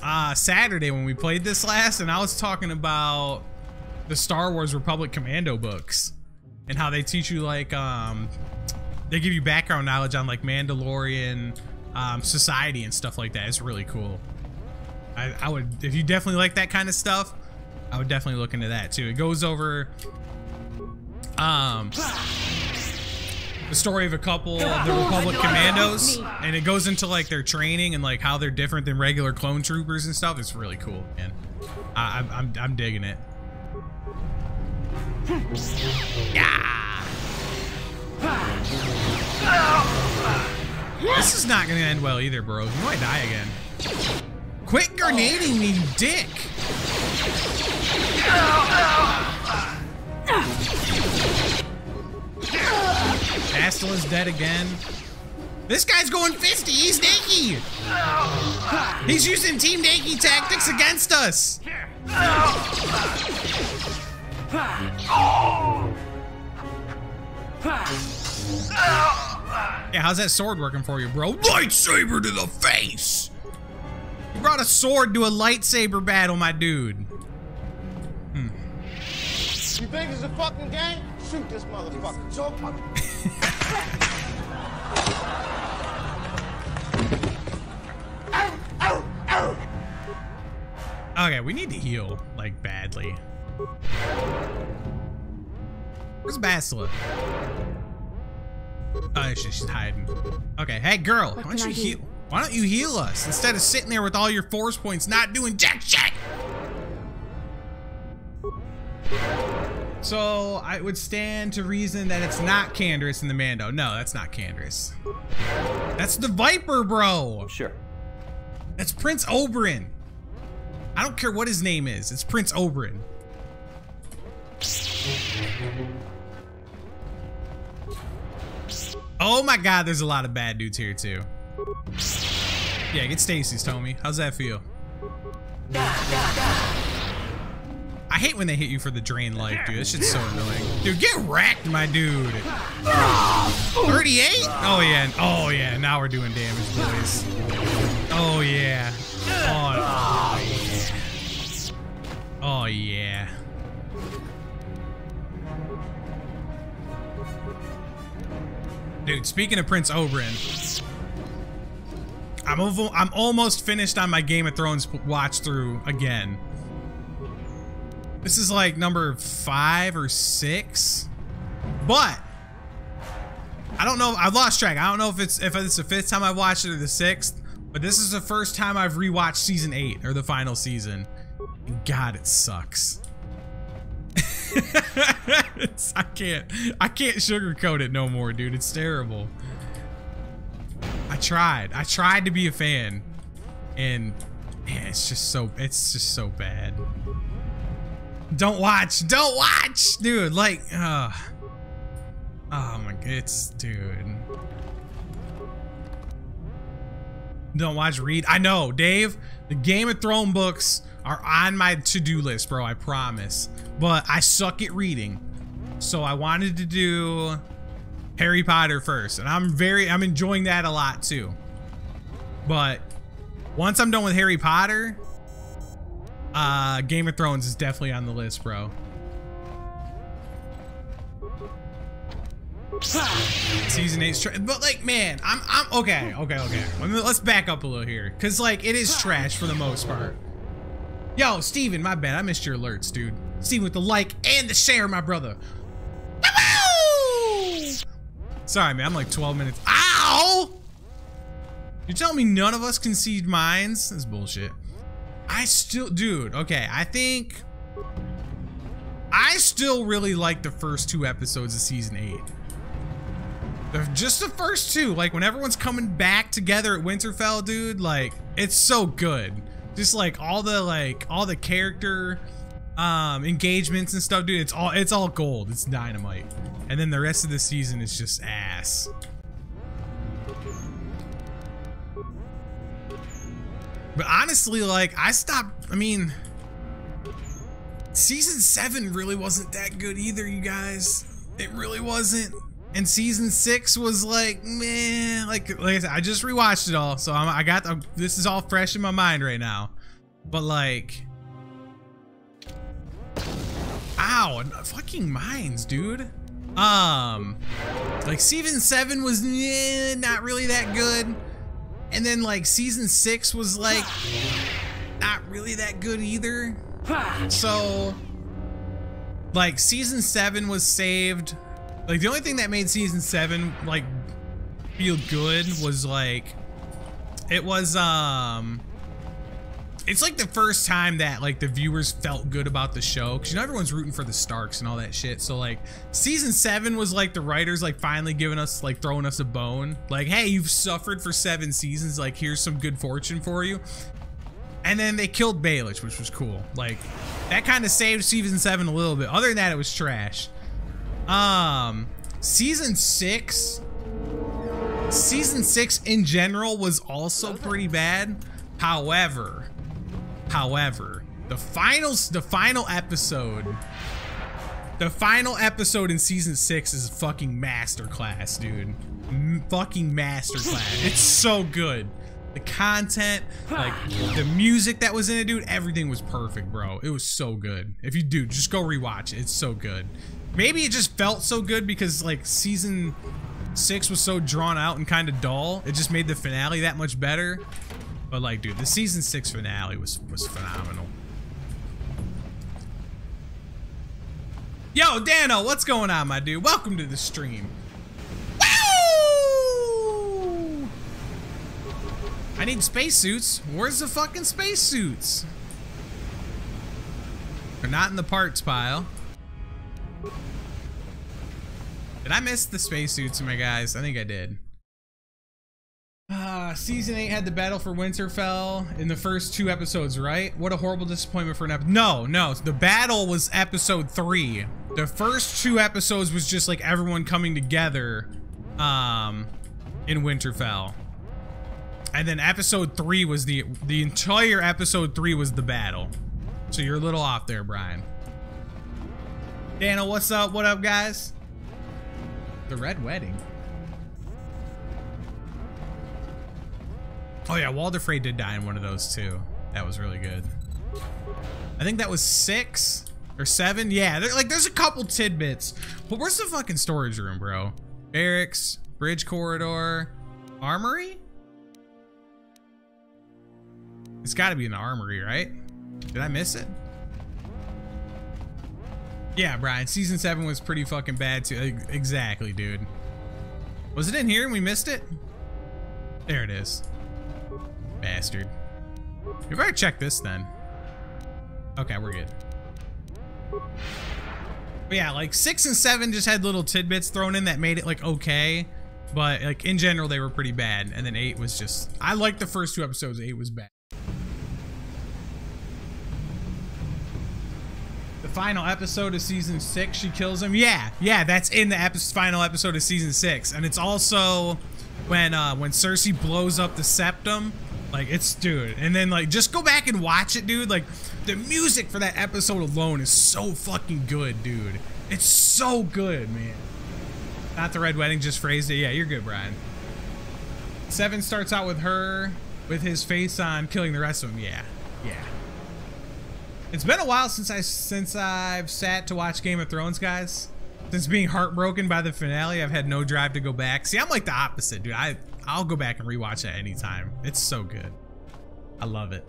uh, Saturday when we played this last, and I was talking about the Star Wars Republic Commando books and how they teach you, like, um, they give you background knowledge on, like, Mandalorian um, society and stuff like that. It's really cool. I, I would, if you definitely like that kind of stuff, I would definitely look into that too. It goes over um, the story of a couple of the Republic Commandos, and it goes into like their training and like how they're different than regular clone troopers and stuff. It's really cool, man. I, I'm, I'm, I'm digging it. Yeah. This is not gonna end well either, bro. You might die again. Quit grenading me, you dick! Bastila's dead again. This guy's going fisty. He's naked. He's using Team Naked tactics against us. Yeah, how's that sword working for you, bro? Lightsaber to the face! You brought a sword to a lightsaber battle, my dude. Hmm. You think it's a fucking game? Shoot this motherfucker. Joke, Okay, we need to heal, like, badly. Where's Bastila? Oh, she's, she's hiding. Okay, hey girl, What why don't you I do? Why don't you heal us instead of sitting there with all your force points not doing jack shit? So I would stand to reason that it's not Canderous in the Mando. No, that's not Canderous. That's the Viper, bro. Sure. That's Prince Oberyn. I don't care what his name is. It's Prince Oberyn. Oh my god, there's a lot of bad dudes here too. Yeah, get Stacy's, Tommy. How's that feel? I hate when they hit you for the drain life, dude. That shit's so annoying. Dude, get wrecked, my dude. 38? Oh yeah. Oh yeah. Now we're doing damage, boys. Oh yeah. Oh, yeah. Oh yeah. Dude, speaking of Prince Oberyn, I'm over, I'm almost finished on my Game of Thrones watch through again. This is like number five or six, but I don't know. I've lost track. I don't know if it's if it's the fifth time I've watched it or the sixth, but this is the first time I've rewatched season eight or the final season. God, it sucks. [LAUGHS] I can't. I can't sugarcoat it no more, dude. It's terrible. I tried. I tried to be a fan, and yeah, it's just so. It's just so bad. Don't watch. Don't watch, dude. Like, uh, oh my, it's dude. Don't watch. Read. I know, Dave. The Game of Thrones books are on my to-do list, bro. I promise. But I suck at reading, so I wanted to do Harry Potter first, and I'm very. I'm enjoying that a lot too. But once I'm done with Harry Potter, uh, Game of Thrones is definitely on the list, bro. Season eight's tra- but like, man, I'm, I'm okay, okay, okay. Let's back up a little here, cause like it is trash for the most part. Yo, Steven, my bad, I missed your alerts, dude. Steven with the like and the share, my brother. Sorry, man, I'm like 12 minutes. Ow! You telling me none of us concede mines? That's bullshit. I still, dude, okay, I think I still really like the first two episodes of season eight. The, just the first two, like when everyone's coming back together at Winterfell, dude, like it's so good. Just like all the like all the character um engagements and stuff, dude. It's all it's all gold. It's dynamite. And then the rest of the season is just ass. But honestly, like I stopped. I mean, season seven really wasn't that good either, you guys. It really wasn't. And season six was like, meh. Like, like I said, I just rewatched it all, so I'm, I got this is all fresh in my mind right now. But like, ow, fucking mines, dude. Um, like season seven was eh, not really that good, and then like season six was like not really that good either. So, like season seven was saved. Like the only thing that made season seven like feel good was like it was um it's like the first time that like the viewers felt good about the show because you know everyone's rooting for the Starks and all that shit. So like season seven was like the writers like finally giving us like throwing us a bone. Like, hey, you've suffered for seven seasons. Like, here's some good fortune for you. And then they killed Baelish, which was cool. Like that kind of saved season seven a little bit. Other than that, it was trash. Um, season six. Season six in general was also pretty bad. However, however, the final the final episode The final episode in season six is a fucking masterclass, dude. M fucking masterclass. [LAUGHS] It's so good. The content, like the music that was in it, dude, everything was perfect, bro. It was so good. If you do, just go rewatch it. It's so good. Maybe it just felt so good because like season six was so drawn out and kind of dull. It just made the finale that much better. But like, dude, the season six finale was was phenomenal. Yo, Dano, what's going on, my dude? Welcome to the stream. I need spacesuits. Where's the fucking spacesuits? They're not in the parts pile. Did I miss the spacesuits, my guys? I think I did. Uh, season 8 had the battle for Winterfell in the first two episodes, right? What a horrible disappointment for an episode. No, no, the battle was episode 3. The first two episodes was just like everyone coming together um, in Winterfell. And then episode 3 was the, the entire episode 3 was the battle. So you're a little off there, Brian. Daniel, what's up? What up, guys? The Red Wedding. Oh yeah, Walder Frey did die in one of those too. That was really good. I think that was six or seven. Yeah, like there's a couple tidbits. But where's the fucking storage room, bro? Barracks, bridge corridor, armory? It's gotta be in the armory, right? Did I miss it? Yeah, Brian, season seven was pretty fucking bad too. Exactly, dude. Was it in here and we missed it? There it is. Bastard. We better check this then. Okay, we're good. But yeah, like six and seven just had little tidbits thrown in that made it like okay. But like in general, they were pretty bad. And then eight was just, I liked the first two episodes. Eight was bad. The final episode of season six, she kills him. Yeah, yeah, that's in the epi final episode of season six. And it's also when uh, when Cersei blows up the septum like it's dude, and then like just go back and watch it, dude. Like the music for that episode alone is so fucking good, dude. It's so good, man. Not the red wedding, just phrased it. Yeah, you're good, Brian. Seven starts out with her with his face on, killing the rest of them. Yeah, yeah. It's been a while since I since I've sat to watch Game of Thrones, guys. Since being heartbroken by the finale, I've had no drive to go back. See, I'm like the opposite, dude. I I'll go back and rewatch it anytime. It's so good. I love it.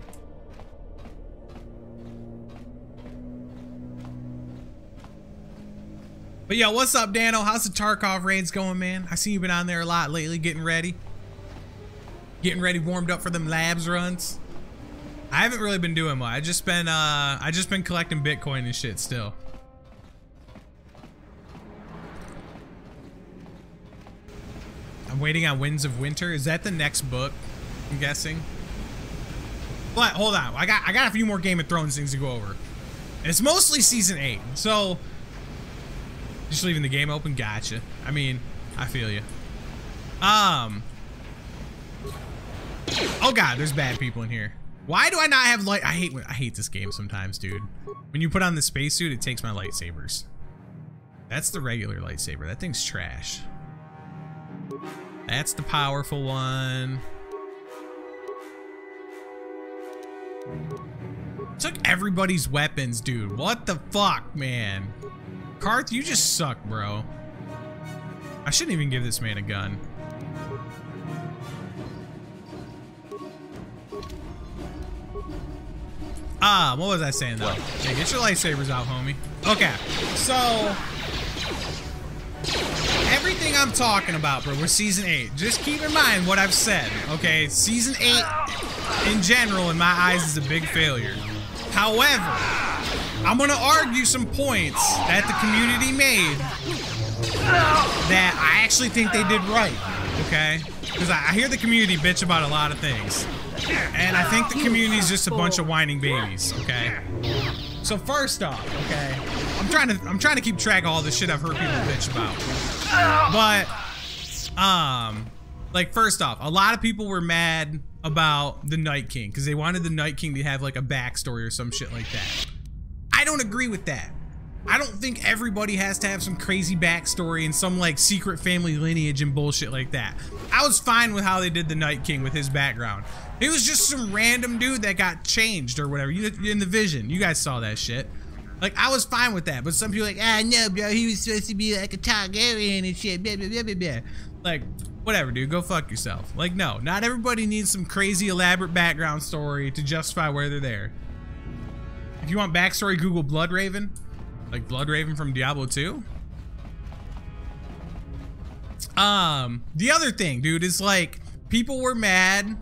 But yo, what's up, Dano? How's the Tarkov raids going, man? I see you've been on there a lot lately, getting ready. Getting ready, warmed up for them labs runs. I haven't really been doing much. I just been uh I just been collecting Bitcoin and shit still. Waiting on Winds of Winter. Is that the next book? I'm guessing. But hold on, I got I got a few more Game of Thrones things to go over. It's mostly season eight, so just leaving the game open. Gotcha. I mean, I feel you. Um. Oh god, there's bad people in here. Why do I not have light? I hate I hate this game sometimes, dude. When you put on the spacesuit, it takes my lightsabers. That's the regular lightsaber. That thing's trash. That's the powerful one. Took everybody's weapons, dude. What the fuck, man? Carth, you just suck, bro. I shouldn't even give this man a gun. Ah, what was I saying though? Yeah, get your lightsabers out, homie. Okay, so everything I'm talking about, bro, we're season 8. Just keep in mind what I've said, okay? Season 8, in general, in my eyes, is a big failure. However, I'm gonna argue some points that the community made that I actually think they did right, okay? Because I hear the community bitch about a lot of things. And I think the community is just a bunch of whining babies, okay? So first off, okay, I'm trying to I'm trying to keep track of all the shit I've heard people bitch about. But um like first off, a lot of people were mad about the Night King because they wanted the Night King to have like a backstory or some shit like that. I don't agree with that. I don't think everybody has to have some crazy backstory and some like secret family lineage and bullshit like that. I was fine with how they did the Night King with his background. He was just some random dude that got changed or whatever. You in the vision, you guys saw that shit. Like I was fine with that, but some people like, ah no, bro, he was supposed to be like a Targaryen and shit. Blah, blah, blah, blah, blah. Like, whatever, dude. Go fuck yourself. Like, no, not everybody needs some crazy elaborate background story to justify where they're there. If you want backstory, Google Bloodraven. Like Bloodraven from Diablo 2. Um, the other thing, dude, is like people were mad.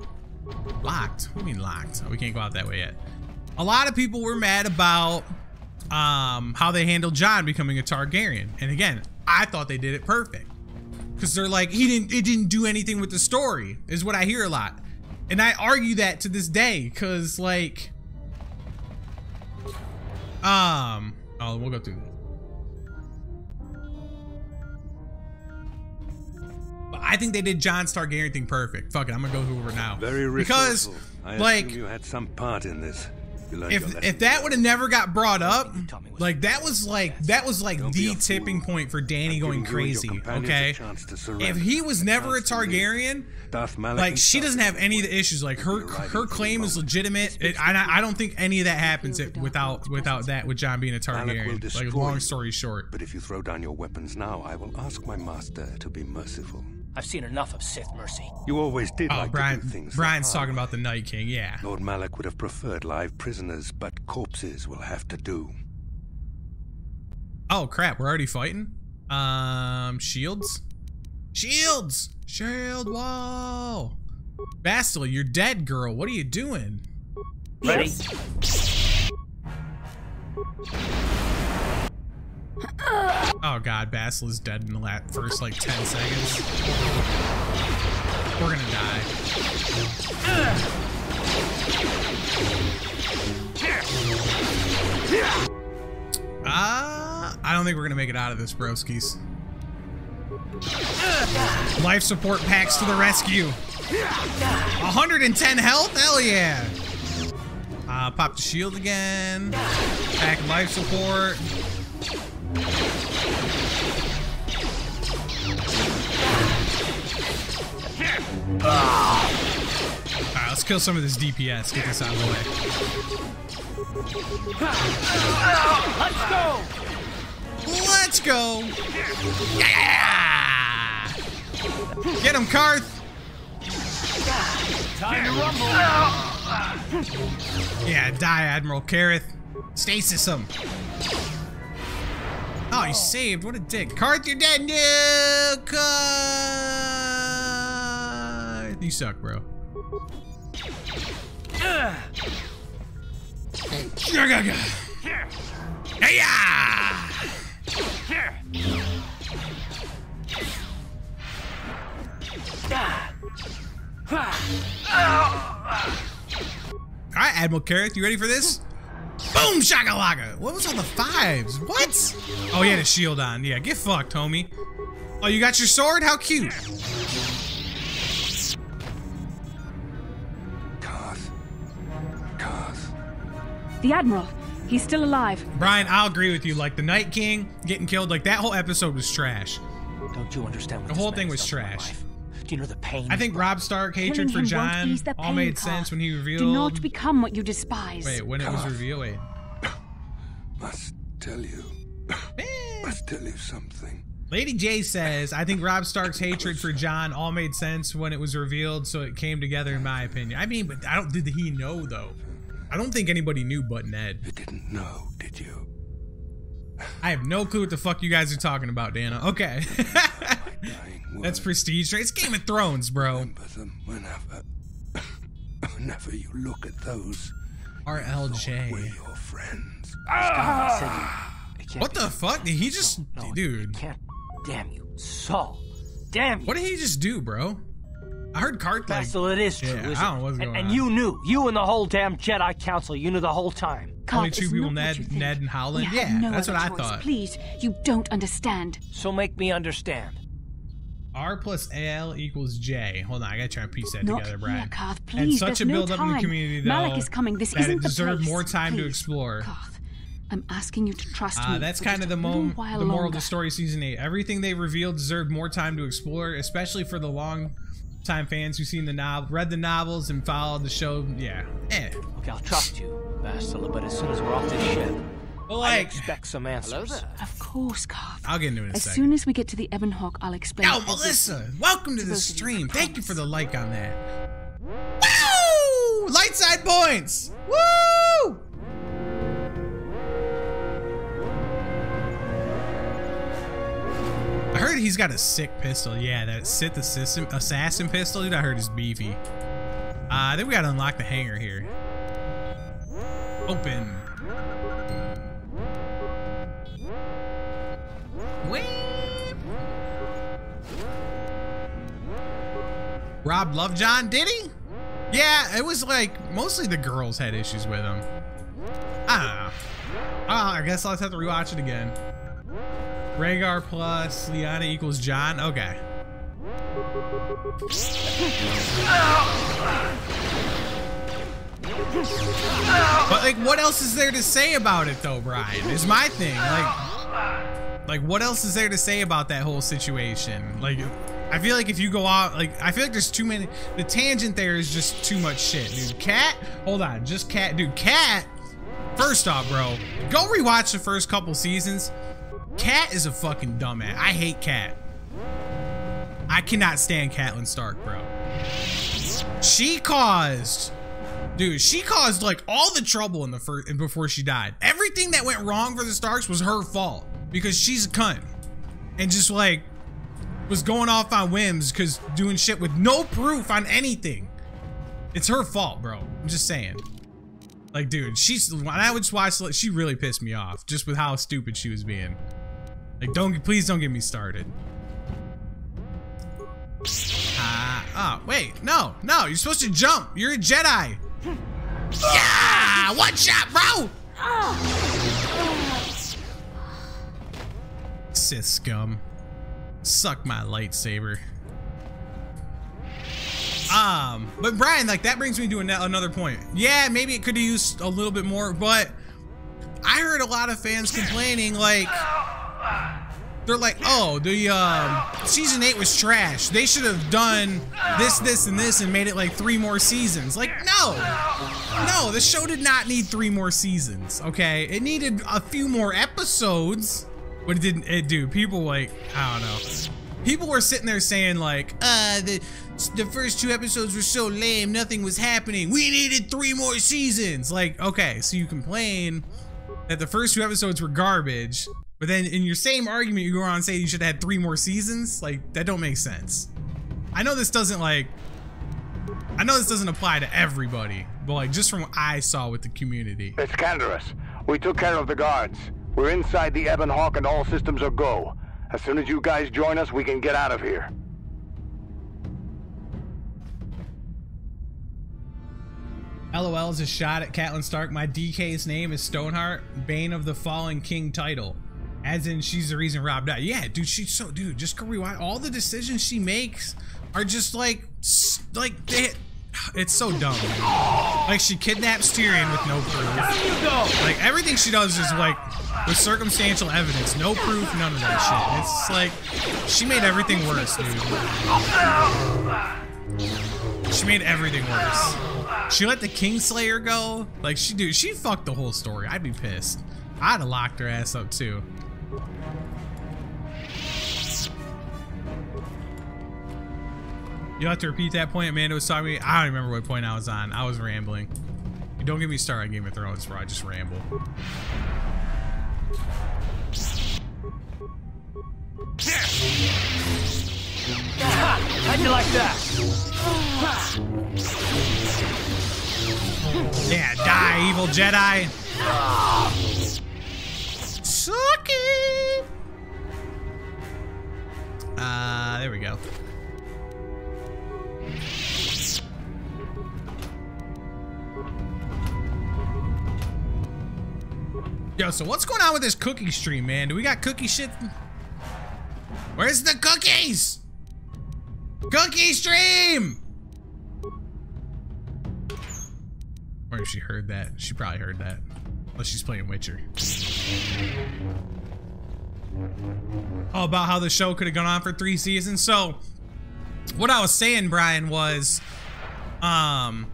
Locked. What do you mean locked? Oh, we can't go out that way yet. A lot of people were mad about um how they handled Jon becoming a Targaryen. And again, I thought they did it perfect. Cause they're like, he didn't it didn't do anything with the story, is what I hear a lot. And I argue that to this day, cause like um Oh, we'll go through this. I think they did Jon Targaryen thing perfect. Fuck it, I'm gonna go over now. Very because, I like, you had some part in this. If if that would have never got brought up, like that was like that was like the tipping point for Dany going crazy. Okay, if he was never a Targaryen, like she doesn't have any of the issues. Like her her claim is legitimate. It, I I don't think any of that happens without without that with Jon being a Targaryen. Like long story short. But if you throw down your weapons now, I will ask my master to be merciful. I've seen enough of Sith mercy. You always did oh, like Brian, to do things. Brian's talking about the Night King, yeah. Lord Malak would have preferred live prisoners, but corpses will have to do. Oh crap, we're already fighting? Um, shields? Shields! Shield wall! Bastila, you're dead, girl. What are you doing? Ready? Oh god, Bastila is dead in the first like 10 seconds. We're gonna die. Ah, uh, I don't think we're gonna make it out of this, broskies. Life support packs to the rescue. 110 health? Hell yeah. Uh, pop the shield again. Pack life support. Alright, let's kill some of this DPS. Get this out of the way. Let's go! Let's go! Yeah! Get him, Carth! Time to rumble! Yeah, die, Admiral Karath. Stasis him. He saved. What a dick. Carth, you're dead. No, Carth. You suck, bro. Hey Alright, Admiral Karath, you ready for this? Boom shakalaka! What was all the fives? What? Oh, he had a shield on. Yeah, get fucked, homie. Oh, you got your sword? How cute. Carth. Carth. The Admiral. He's still alive. Brian, I'll agree with you. Like, the Night King getting killed, like, that whole episode was trash. Don't you understand what The whole thing was trash. Do you know the pain? I think Robb Stark hatred for Jon all made sense when he revealed. Do not become what you despise. Wait, when it was revealed. [COUGHS] Must tell you. [COUGHS] Must tell you something. Lady J says, I think Robb Stark's hatred for Jon all made sense when it was revealed, so it came together in my opinion. I mean, but I don't did he know though? I don't think anybody knew but Ned. You didn't know, did you? I have no clue what the fuck you guys are talking about, Dana. Okay. [LAUGHS] That's prestige. right? It's Game of Thrones, bro. Remember them whenever, [LAUGHS] whenever you look at those. RLJ. We're your friends. Ah! What the fuck? Did he just, no, dude? Can't. Damn you, Saul. Damn you. What did he just do, bro? I heard Carth like. Bastila, it is true. Yeah, isn't I don't know what's going and, on. and you knew. You and the whole damn Jedi Council. You knew the whole time. Only two it's people, not Ned. Ned and We Howland. Yeah, no that's what other I thought. Please, you don't understand. So make me understand. R plus AL equals J. Hold on, I gotta try and piece that Not together, here, Brian. Carth, and please, such there's a no build up in the time. community, though, Malak is coming. This that isn't it the deserved place. more time please. to Please, explore. Carth, I'm asking you to trust Uh, me. that's for kind just of the, a little mom- while the moral of longer. the story, season eight. Everything they revealed deserved more time to explore, especially for the long time fans who've seen the novel, read the novels, and followed the show. Yeah, eh. Okay, I'll trust you, Bastila, but as soon as we're off this ship, Well, I expect some answers. Of course, Carth. I'll get into it in a As second. soon as we get to the Ebon Hawk, I'll explain. Yo. Melissa, welcome to the both you, stream. Thank you for the like on that. Woo! Light side points. Woo! I heard he's got a sick pistol. Yeah, that Sith assassin, assassin pistol, dude. I heard is beefy. Uh, I think we gotta unlock the hangar here. Open. Rob Lovejohn, did he? Yeah, it was like mostly the girls had issues with him. I don't know. Oh, I guess I'll have to rewatch it again. Rhaegar plus Lyanna equals Jon. Okay. But like, what else is there to say about it, though, Brian? Is my thing. Like, like what else is there to say about that whole situation? Like, I feel like if you go out, like, I feel like there's too many. The tangent there is just too much shit, dude. Cat, hold on, just cat, dude. Cat. First off, bro, go rewatch the first couple seasons. Cat is a fucking dumbass. I hate Cat. I cannot stand Catelyn Stark, bro. She caused, dude. She caused like all the trouble in the first and before she died. Everything that went wrong for the Starks was her fault because she's a cunt and just like was going off on whims because doing shit with no proof on anything. It's her fault, bro. I'm just saying. Like, dude, she's when I would watch, she really pissed me off just with how stupid she was being. Like, don't please don't get me started. Ah, oh, wait, no, no, you're supposed to jump. You're a Jedi. Yeah, one shot, bro. Sith scum. Suck my lightsaber. Um, but Brian, like that brings me to an- another point. Yeah, maybe it could have used a little bit more, but I heard a lot of fans complaining like they're like, "Oh, the um, season 8 was trash. They should have done this this and this and made it like 3 more seasons." Like, no. No, the show did not need 3 more seasons, okay? It needed a few more episodes, but it didn't it dude, people like, I don't know. People were sitting there saying like, "Uh, the the first two episodes were so lame, nothing was happening. We needed 3 more seasons." Like, okay, so you complain that the first two episodes were garbage, but then in your same argument you go around and say you should have had three more seasons? Like, that don't make sense. I know this doesn't like I know this doesn't apply to everybody, but like just from what I saw with the community. It's Canderous. We took care of the guards. We're inside the Ebon Hawk and all systems are go. As soon as you guys join us, we can get out of here. LOL is a shot at Catelyn Stark. My DK's name is Stoneheart, Bane of the Fallen King title. As in, she's the reason Rob died. Yeah, dude, she's so, dude, just go rewatch. All the decisions she makes are just like, like, they, it's so dumb. Like, she kidnaps Tyrion with no proof. Like, everything she does is like, with circumstantial evidence, no proof, none of that shit. It's like, she made everything worse, dude. She made everything worse. She let the Kingslayer go. Like she dude, she fucked the whole story. I'd be pissed. I'd have locked her ass up too. You'll have to repeat that point Amanda was talking to me. I don't remember what point I was on. I was rambling. Don't get me started on Game of Thrones, bro. I just ramble. How'd you like that? Yeah, die, evil Jedi. Suck it. Uh, there we go. Yo, so what's going on with this cookie stream, man? Do we got cookie shit? Where's the cookies? Cookie stream! Or if she heard that. She probably heard that. Unless she's playing Witcher. Oh, about how the show could have gone on for three seasons. So, what I was saying, Brian, was, um,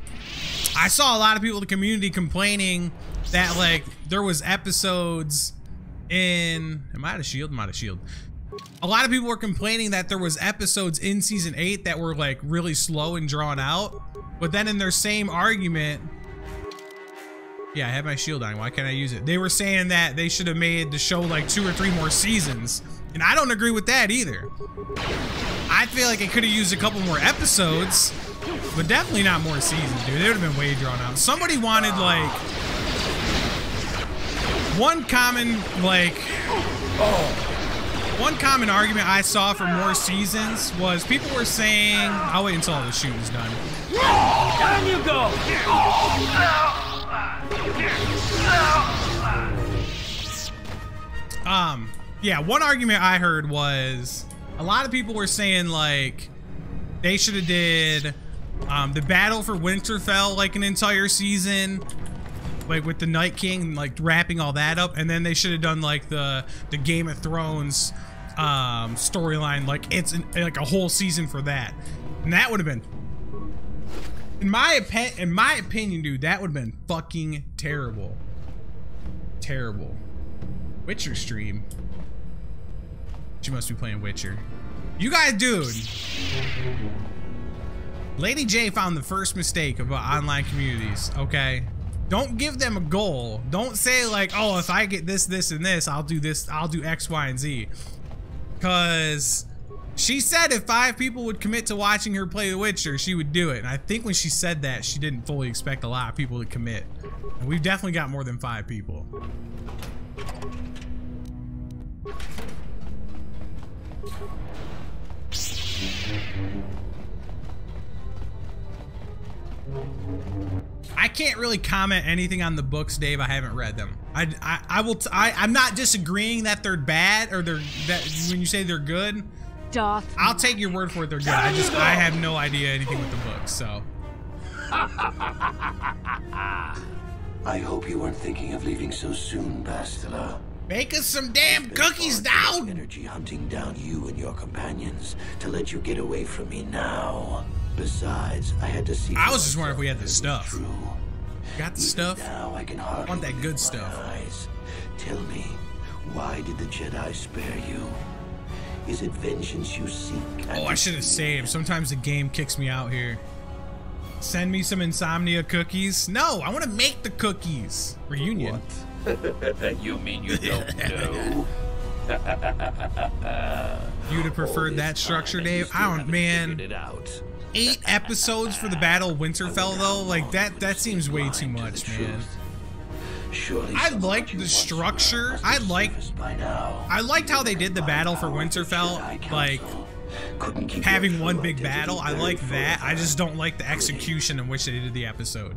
I saw a lot of people in the community complaining that like there was episodes in. Am I out of shield? Am I'm out of shield. A lot of people were complaining that there was episodes in season eight that were like really slow and drawn out. But then in their same argument, yeah, I have my shield on. Why can't I use it? They were saying that they should have made the show like two or three more seasons. And I don't agree with that either. I feel like it could have used a couple more episodes, but definitely not more seasons, dude. It would have been way drawn out. Somebody wanted like one common like one common argument I saw for more seasons was people were saying I'll wait until all the shooting's done. Down you go! Um, yeah, one argument I heard was a lot of people were saying like they should have did um, the battle for Winterfell like an entire season, like with the Night King, like wrapping all that up, and then they should have done like the the Game of Thrones um, storyline, like it's an, like a whole season for that, and that would have been. In my opinion, in my opinion, dude, that would have been fucking terrible. Terrible. Witcher stream. She must be playing Witcher. You guys, dude. Lady J found the first mistake about uh, online communities, okay? Don't give them a goal. Don't say like, oh, if I get this, this, and this, I'll do this, I'll do X, Y, and Z. Because she said if five people would commit to watching her play The Witcher, she would do it. And I think when she said that, she didn't fully expect a lot of people to commit. And we've definitely got more than five people. I can't really comment anything on the books, Dave. I haven't read them. I, I, I will. T I, I'm not disagreeing that they're bad or they're that when you say they're good. Darth. I'll take your word for it. They're good. I just I have no idea anything with the books. So. [LAUGHS] I hope you weren't thinking of leaving so soon, Bastila. Make us some damn cookies now! Energy hunting down you and your companions to let you get away from me now. Besides, I had to see. I was just wondering if we had the stuff. True. Got the stuff? Now I can hardly want that good stuff. Eyes. Tell me, why did the Jedi spare you? Is it vengeance you seek? Oh, I should have saved. Sometimes the game kicks me out here. Send me some insomnia cookies. No, I want to make the cookies. Reunion. You mean you don't know? [LAUGHS] You'd have preferred that structure, Dave. I don't, man. It out. Eight [LAUGHS] episodes for the Battle of Winterfell, though, like that. That seems way too much, man. Surely I liked the structure. I liked. now. I liked how they did the battle for Winterfell, like having one big battle. I like that. I just don't like the execution in which they did the episode.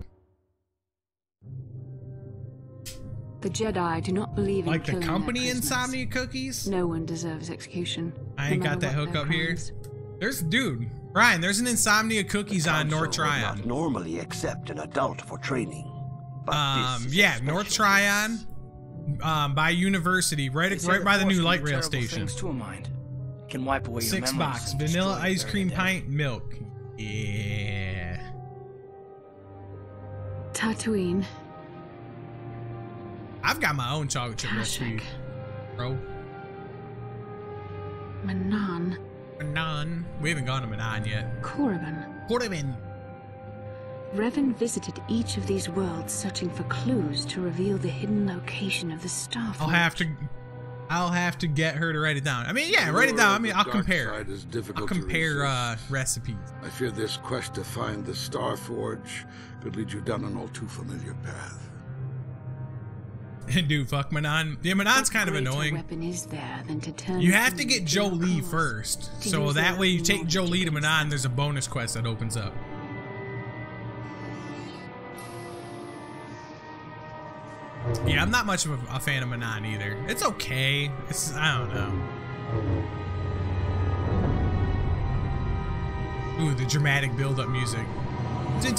The Jedi do not believe in Like the killing their company prisoners. Insomnia cookies. No one deserves execution. I no ain't got that hook their up here. crimes. There's dude, Ryan. There's an Insomnia cookies on North Council would Tryon. not normally accept an adult for training. But Um, this yeah, North Tryon, um, by University, right, They right by the Force new can light do rail terrible station. Things to a mind. Can wipe away your Six memories box, vanilla ice cream pint, milk. Yeah. Tatooine. I've got my own chocolate chip recipe, bro. Manaan. Manaan. We haven't gone to Manaan yet. Korriban. Korriban. Revan visited each of these worlds searching for clues to reveal the hidden location of the Star I'll have to. I'll have to get her to write it down. I mean, yeah, write it down. I mean, I'll compare. Side is difficult I'll compare uh, recipes. I fear this quest to find the Star Forge could lead you down an all too familiar path. [LAUGHS] Dude, fuck Manaan. Yeah, Manaan's kind of annoying. weapon is there than to turn You have to get Jolee first. So that way you take Jolee to Manaan, there's a bonus quest that opens up. Yeah, I'm not much of a, a fan of Manaan either. It's okay. It's I don't know. Ooh, the dramatic build-up music. Dun,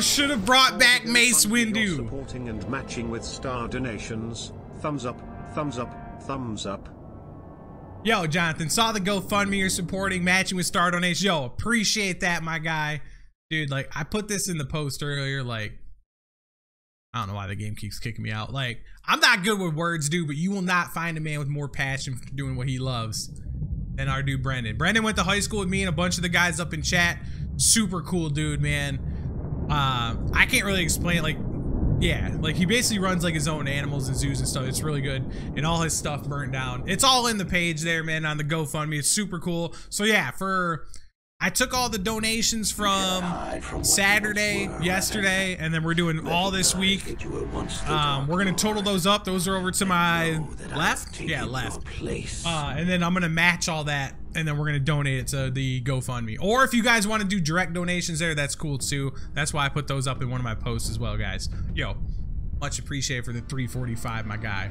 Should have brought back Mace Windu. Supporting and matching with star donations. Thumbs up, thumbs up, thumbs up. Yo, Jonathan, saw the GoFundMe you're supporting, matching with star donations. Yo, appreciate that, my guy. Dude, like, I put this in the post earlier, like, I don't know why the game keeps kicking me out. Like, I'm not good with words, dude, but you will not find a man with more passion for doing what he loves than our dude Brendan. Brendan went to high school with me and a bunch of the guys up in chat. Super cool dude, man. Uh, I can't really explain. Like, yeah, like he basically runs like his own animals and zoos and stuff. It's really good. And all his stuff burned down. It's all in the page there, man, on the GoFundMe. It's super cool. So yeah, for I took all the donations from Saturday, yesterday, and then we're doing all this week. Um, we're gonna total those up. Those are over to my left. Yeah, left. Uh, and then I'm gonna match all that, and then we're gonna donate it to the GoFundMe. Or if you guys want to do direct donations there, that's cool too. That's why I put those up in one of my posts as well, guys. Yo, much appreciated for the 345, my guy.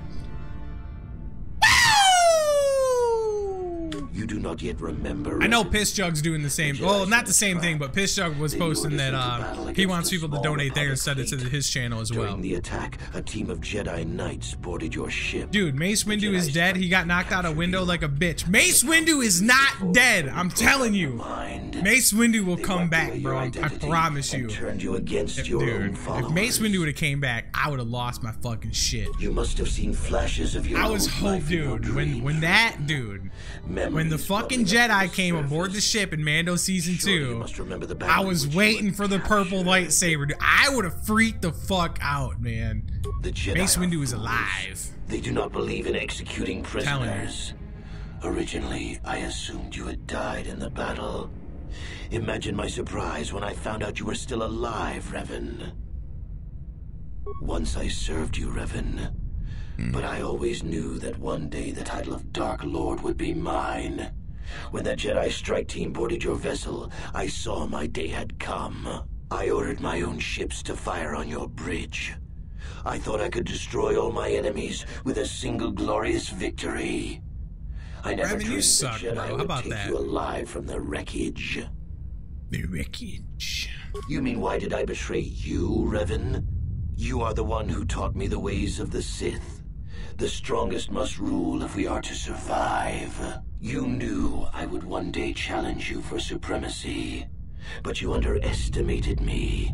You do not yet remember. I know Piss Jug's doing the same. Well, not the same thing, but Piss Jug was posting that uh, he wants people to donate there and send it to his channel as well. During the attack, a team of Jedi Knights boarded your ship. Dude, Mace Windu is dead. He got knocked out a window like a bitch. Mace Windu is not dead. I'm telling you. Mace Windu will come back, bro. I promise you. Turned you against your Dude, if. Mace Windu would have came back, I would have lost my fucking shit. You must have seen flashes of your I was hope, life in your dude. When when that dude, when the fucking Jedi came aboard the ship in Mando season two, I was waiting for the purple lightsaber. Dude. I would have freaked the fuck out, man. The Jedi Mace Windu is alive. They do not believe in executing prisoners. Originally, I assumed you had died in the battle. Imagine my surprise when I found out you were still alive, Revan. Once I served you, Revan. But I always knew that one day the title of Dark Lord would be mine. When that Jedi strike team boarded your vessel, I saw my day had come. I ordered my own ships to fire on your bridge. I thought I could destroy all my enemies with a single glorious victory. I never you dreamed suck, the Jedi bro. How would about take that? you alive from the wreckage. The wreckage. You mean why did I betray you, Revan? You are the one who taught me the ways of the Sith. The strongest must rule if we are to survive. You knew I would one day challenge you for supremacy, but you underestimated me.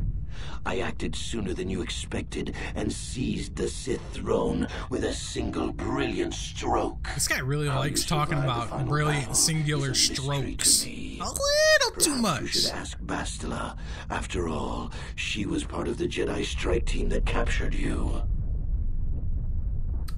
I acted sooner than you expected and seized the Sith throne with a single brilliant stroke. This guy really How likes talking about brilliant singular strokes. A little too much. You should ask Bastila. After all, she was part of the Jedi strike team that captured you.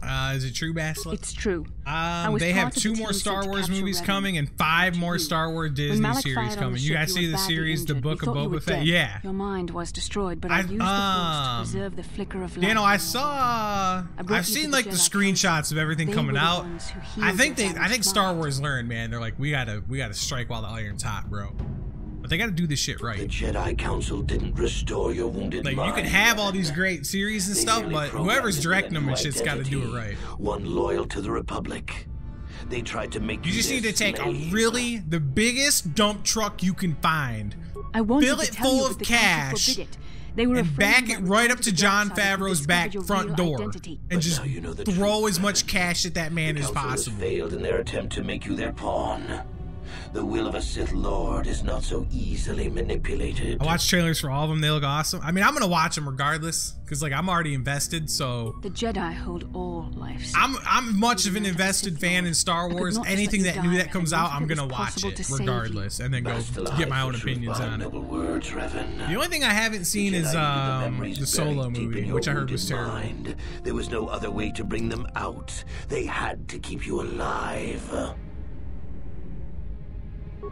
Uh, is it true, Bastila? It's true. Um, they have two the more Star Wars movies Revan. coming and five more Star Wars Disney series coming. You guys you see the series, The. Book of Boba Fett? dead. Yeah. Your mind was destroyed, but I, I- used the Force um, to preserve the flicker of life. You know, I saw. I've seen like the the screenshots of everything coming out. I think they. I think Star. Wars learned, man. They're like, we gotta, we gotta strike while the iron's hot, bro. But they gotta do this shit right. The. Jedi Council didn't restore your wounded Like you can have all these great series and They stuff, but whoever's directing them and shit's got to do it right. One loyal to the Republic. They tried to make You you just need to take a really the biggest dump truck you can find, I wanted fill it tell full you, of the council cash, forbid it. They were and back it right up to to John dark side if you Favreau's back front door, identity. and But just you know throw truth, as much cash at that man the as Council has possible. failed in their attempt to make you their pawn. The will of a Sith Lord is not so easily manipulated. I watched trailers for all of them. They look awesome. I mean, I'm gonna watch them regardless because like I'm already invested. So The Jedi hold all life. I'm I'm much of an invested fan in Star Wars. Anything that new that comes out, I'm gonna watch it regardless, and then go get my own opinions on it. words, The only thing I haven't seen is Jedi knew the um, the Solo buried deep in movie, which I heard was wounded terrible. mind. There was no other way to bring them out. They had to keep you alive.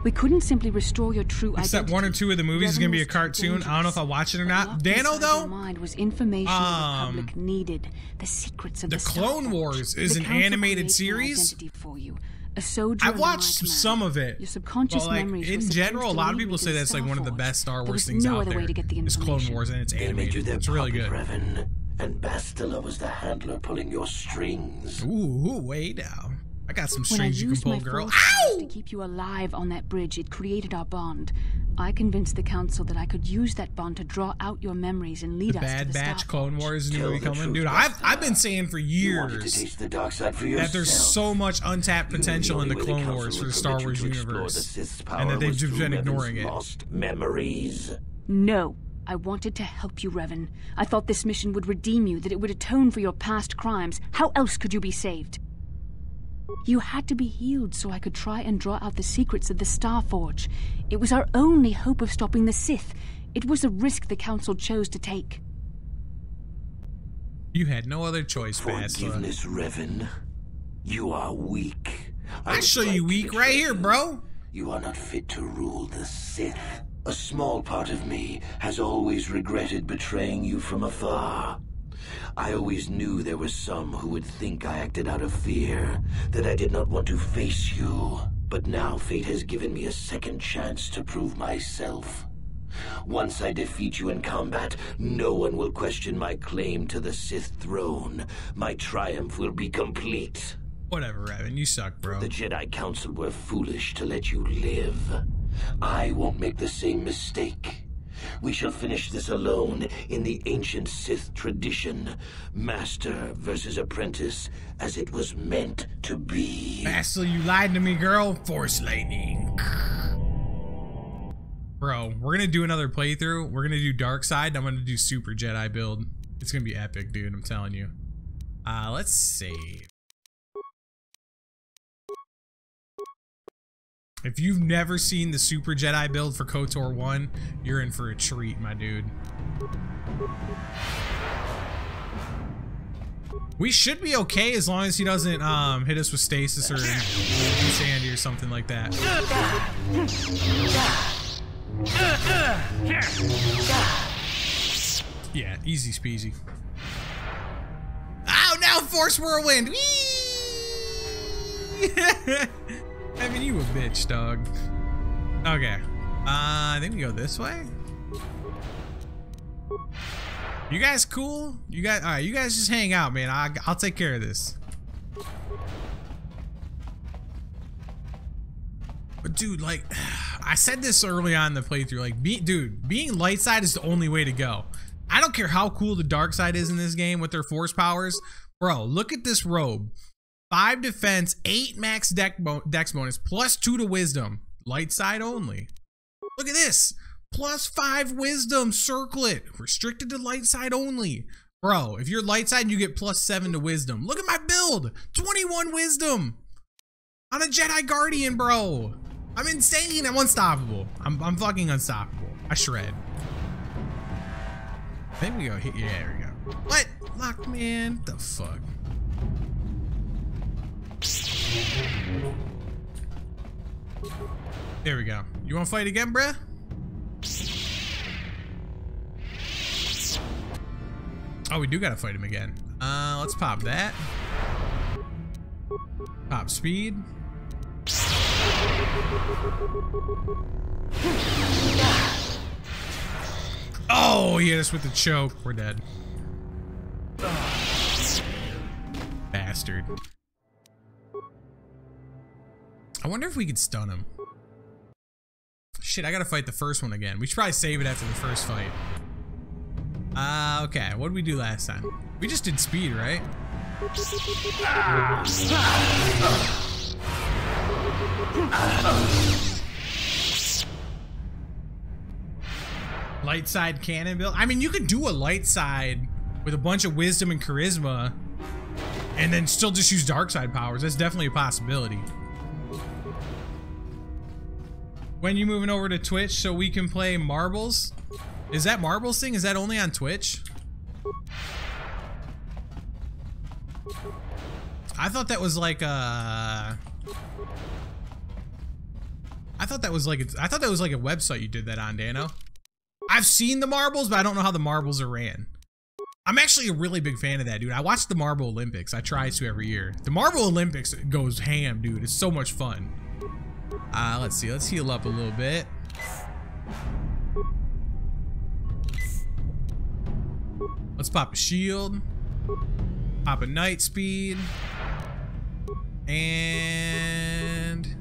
We couldn't simply restore your true Except identity. one or two of the movies is gonna be a Revan was cartoon. I don't know if I'll watch it or not. Dano though, mind was information Um, the Republic needed. The secrets of the the, Clone Wars is The an animated series. For you. A soldier I've and a watched man. some of it. Your subconscious But like memories in general, a lot of people say that's like one of the best Star There Wars was things no out other there. way to get the Is Clone information. Wars and it's They made you animated. their It's really good. Revan. And Bastila was the handler pulling your strings. Ooh, ooh, way down. I got some When I strings you can used pull, my girl. force to keep you alive on that bridge, it created our bond. I convinced the Council that I could use that bond to draw out your memories and lead The us to Bad the Batch Star Clone Wars new Tell movie the coming, dude. I've I've been saying for You to years the dark side for that there's so much untapped You know, potential in the Clone Council Wars for the Star Wars universe, and that they've just been Revan's ignoring it. Lost memories. No. I wanted to help you, Revan. I thought this mission would redeem you, that it would atone for your past crimes. How else could you be saved? You had to be healed so I could try and draw out the secrets of the Star Forge. It was our only hope of stopping the Sith. It was a risk the Council chose to take. You had no other choice, Bastila. Forgiveness, Revan. You are weak. I would show like you to weak right here, bro. You are not fit to rule the Sith. A small part of me has always regretted betraying you from afar. I always knew there were some who would think I acted out of fear, that I did not want to face you. But now fate has given me a second chance to prove myself. Once I defeat you in combat, no one will question my claim to the Sith throne. My triumph will be complete. Whatever, Revan. You suck, bro. The Jedi Council were foolish to let you live. I won't make the same mistake. We shall finish this alone in the ancient Sith tradition. Master versus apprentice, as it was meant to be. Master, you lied to me, girl. Force lightning. Bro, we're gonna do another playthrough. We're gonna do Dark Side. I'm gonna do Super Jedi build. It's gonna be epic, dude. I'm telling you. Uh, let's save. If you've never seen the Super Jedi build for KOTOR 1, you're in for a treat, my dude. We should be okay as long as he doesn't um, hit us with stasis or insanity or something like that. Yeah, easy speasy. Oh, now Force Whirlwind! [LAUGHS] I mean, you a bitch, dog. Okay. Uh, I think we go this way. You guys cool? You guys, all right, you guys just hang out, man. I, I'll take care of this. But dude, like, [SIGHS] I said this early on in the playthrough, like, be, dude, being light side is the only way to go. I don't care how cool the dark side is in this game with their force powers. Bro, look at this robe. Five defense, eight max deck bo dex bonus, plus two to wisdom. Light side only. Look at this. Plus five wisdom, circlet. Restricted to light side only. Bro, if you're light side, you get plus seven to wisdom. Look at my build. 21 wisdom. On a Jedi Guardian, bro. I'm insane. I'm unstoppable. I'm, I'm fucking unstoppable. I shred. I think we go here. Yeah, there we go. What? Lockman? The fuck? There we go. You want to fight again, bruh? Oh, we do gotta fight him again. Uh, let's pop that. Pop speed. Oh, he hit us with the choke. We're dead. Bastard. I wonder if we could stun him. Shit, I gotta fight the first one again. We should probably save it after the first fight. Uh, okay. What did we do last time? We just did speed, right? Light side cannon build. I mean, you could do a light side with a bunch of wisdom and charisma and then still just use dark side powers. That's definitely a possibility. When you moving over to Twitch so we can play marbles? Is that marbles thing? Is that only on Twitch? I thought that was like a. I thought that was like a, I thought that was like a website you did that on, Dano. I've seen the marbles, but I don't know how the marbles are ran. I'm actually a really big fan of that, dude. I watch the Marble Olympics. I try to every year. The Marble Olympics goes ham, dude. It's so much fun. Uh, let's see. Let's heal up a little bit. Let's pop a shield. Pop a Knight Speed. And...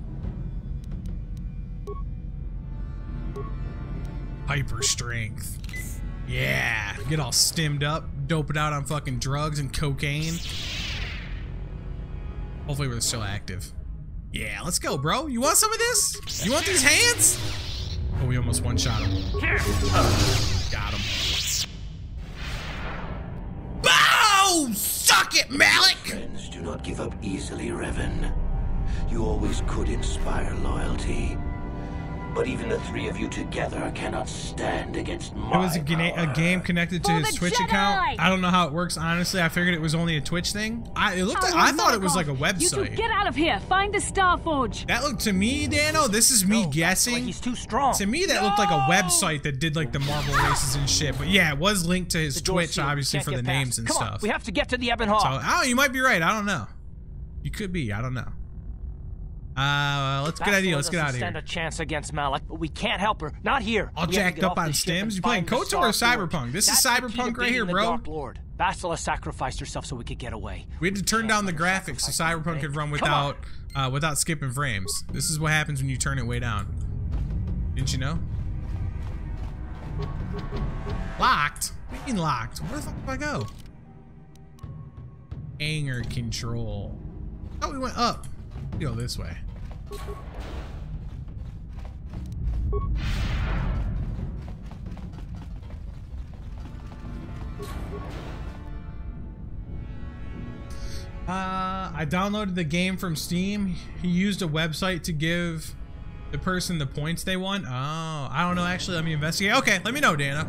Hyper strength. Yeah. Get all stimmed up, dope it out on fucking drugs and cocaine. Hopefully we're still active. Yeah, let's go, bro. You want some of this? You want these hands? Oh, we almost one-shot him. Got him. Boom! Suck it, Malak! Friends do not give up easily, Revan. You always could inspire loyalty. But even the three of you together cannot stand against my It was a, gana- a game connected to For his Twitch Jedi! account. I don't know how it works. Honestly, I figured it was only a Twitch thing. I it looked. Like, I thought it was like a website. You two website. get out of here. Find the Star Forge. That looked to me, Dano. This is me guessing. He's too strong. To me, that looked like a website that did like the Marvel races and shit. But yeah, it was linked to his Twitch, sealed. obviously Can't for the past. names and Come on, stuff. we have to get to the Ebon Hawk. So, oh, you might be right. I don't know. You could be. I don't know. Uh, let's get Bastila idea. Let's get out of here. stand a chance against Malak, but we can't help her. Not here. All We jacked up on this ship and stims. You playing KOTOR or Cyberpunk? This is That's to Cyberpunk right here, bro. Dark Lord. Bastila sacrificed herself so we could get away. We had to turn down the graphics so Cyberpunk could run without uh, without skipping frames. This is what happens when you turn it way down. Didn't you know? Locked? What do you mean locked? Where the fuck do I go? Anger control. Oh, we went up. Go this way. Uh, I downloaded the game from Steam. He used a website to give the person the points they want. Oh, I don't know. Actually, let me investigate. Okay, let me know, Dana.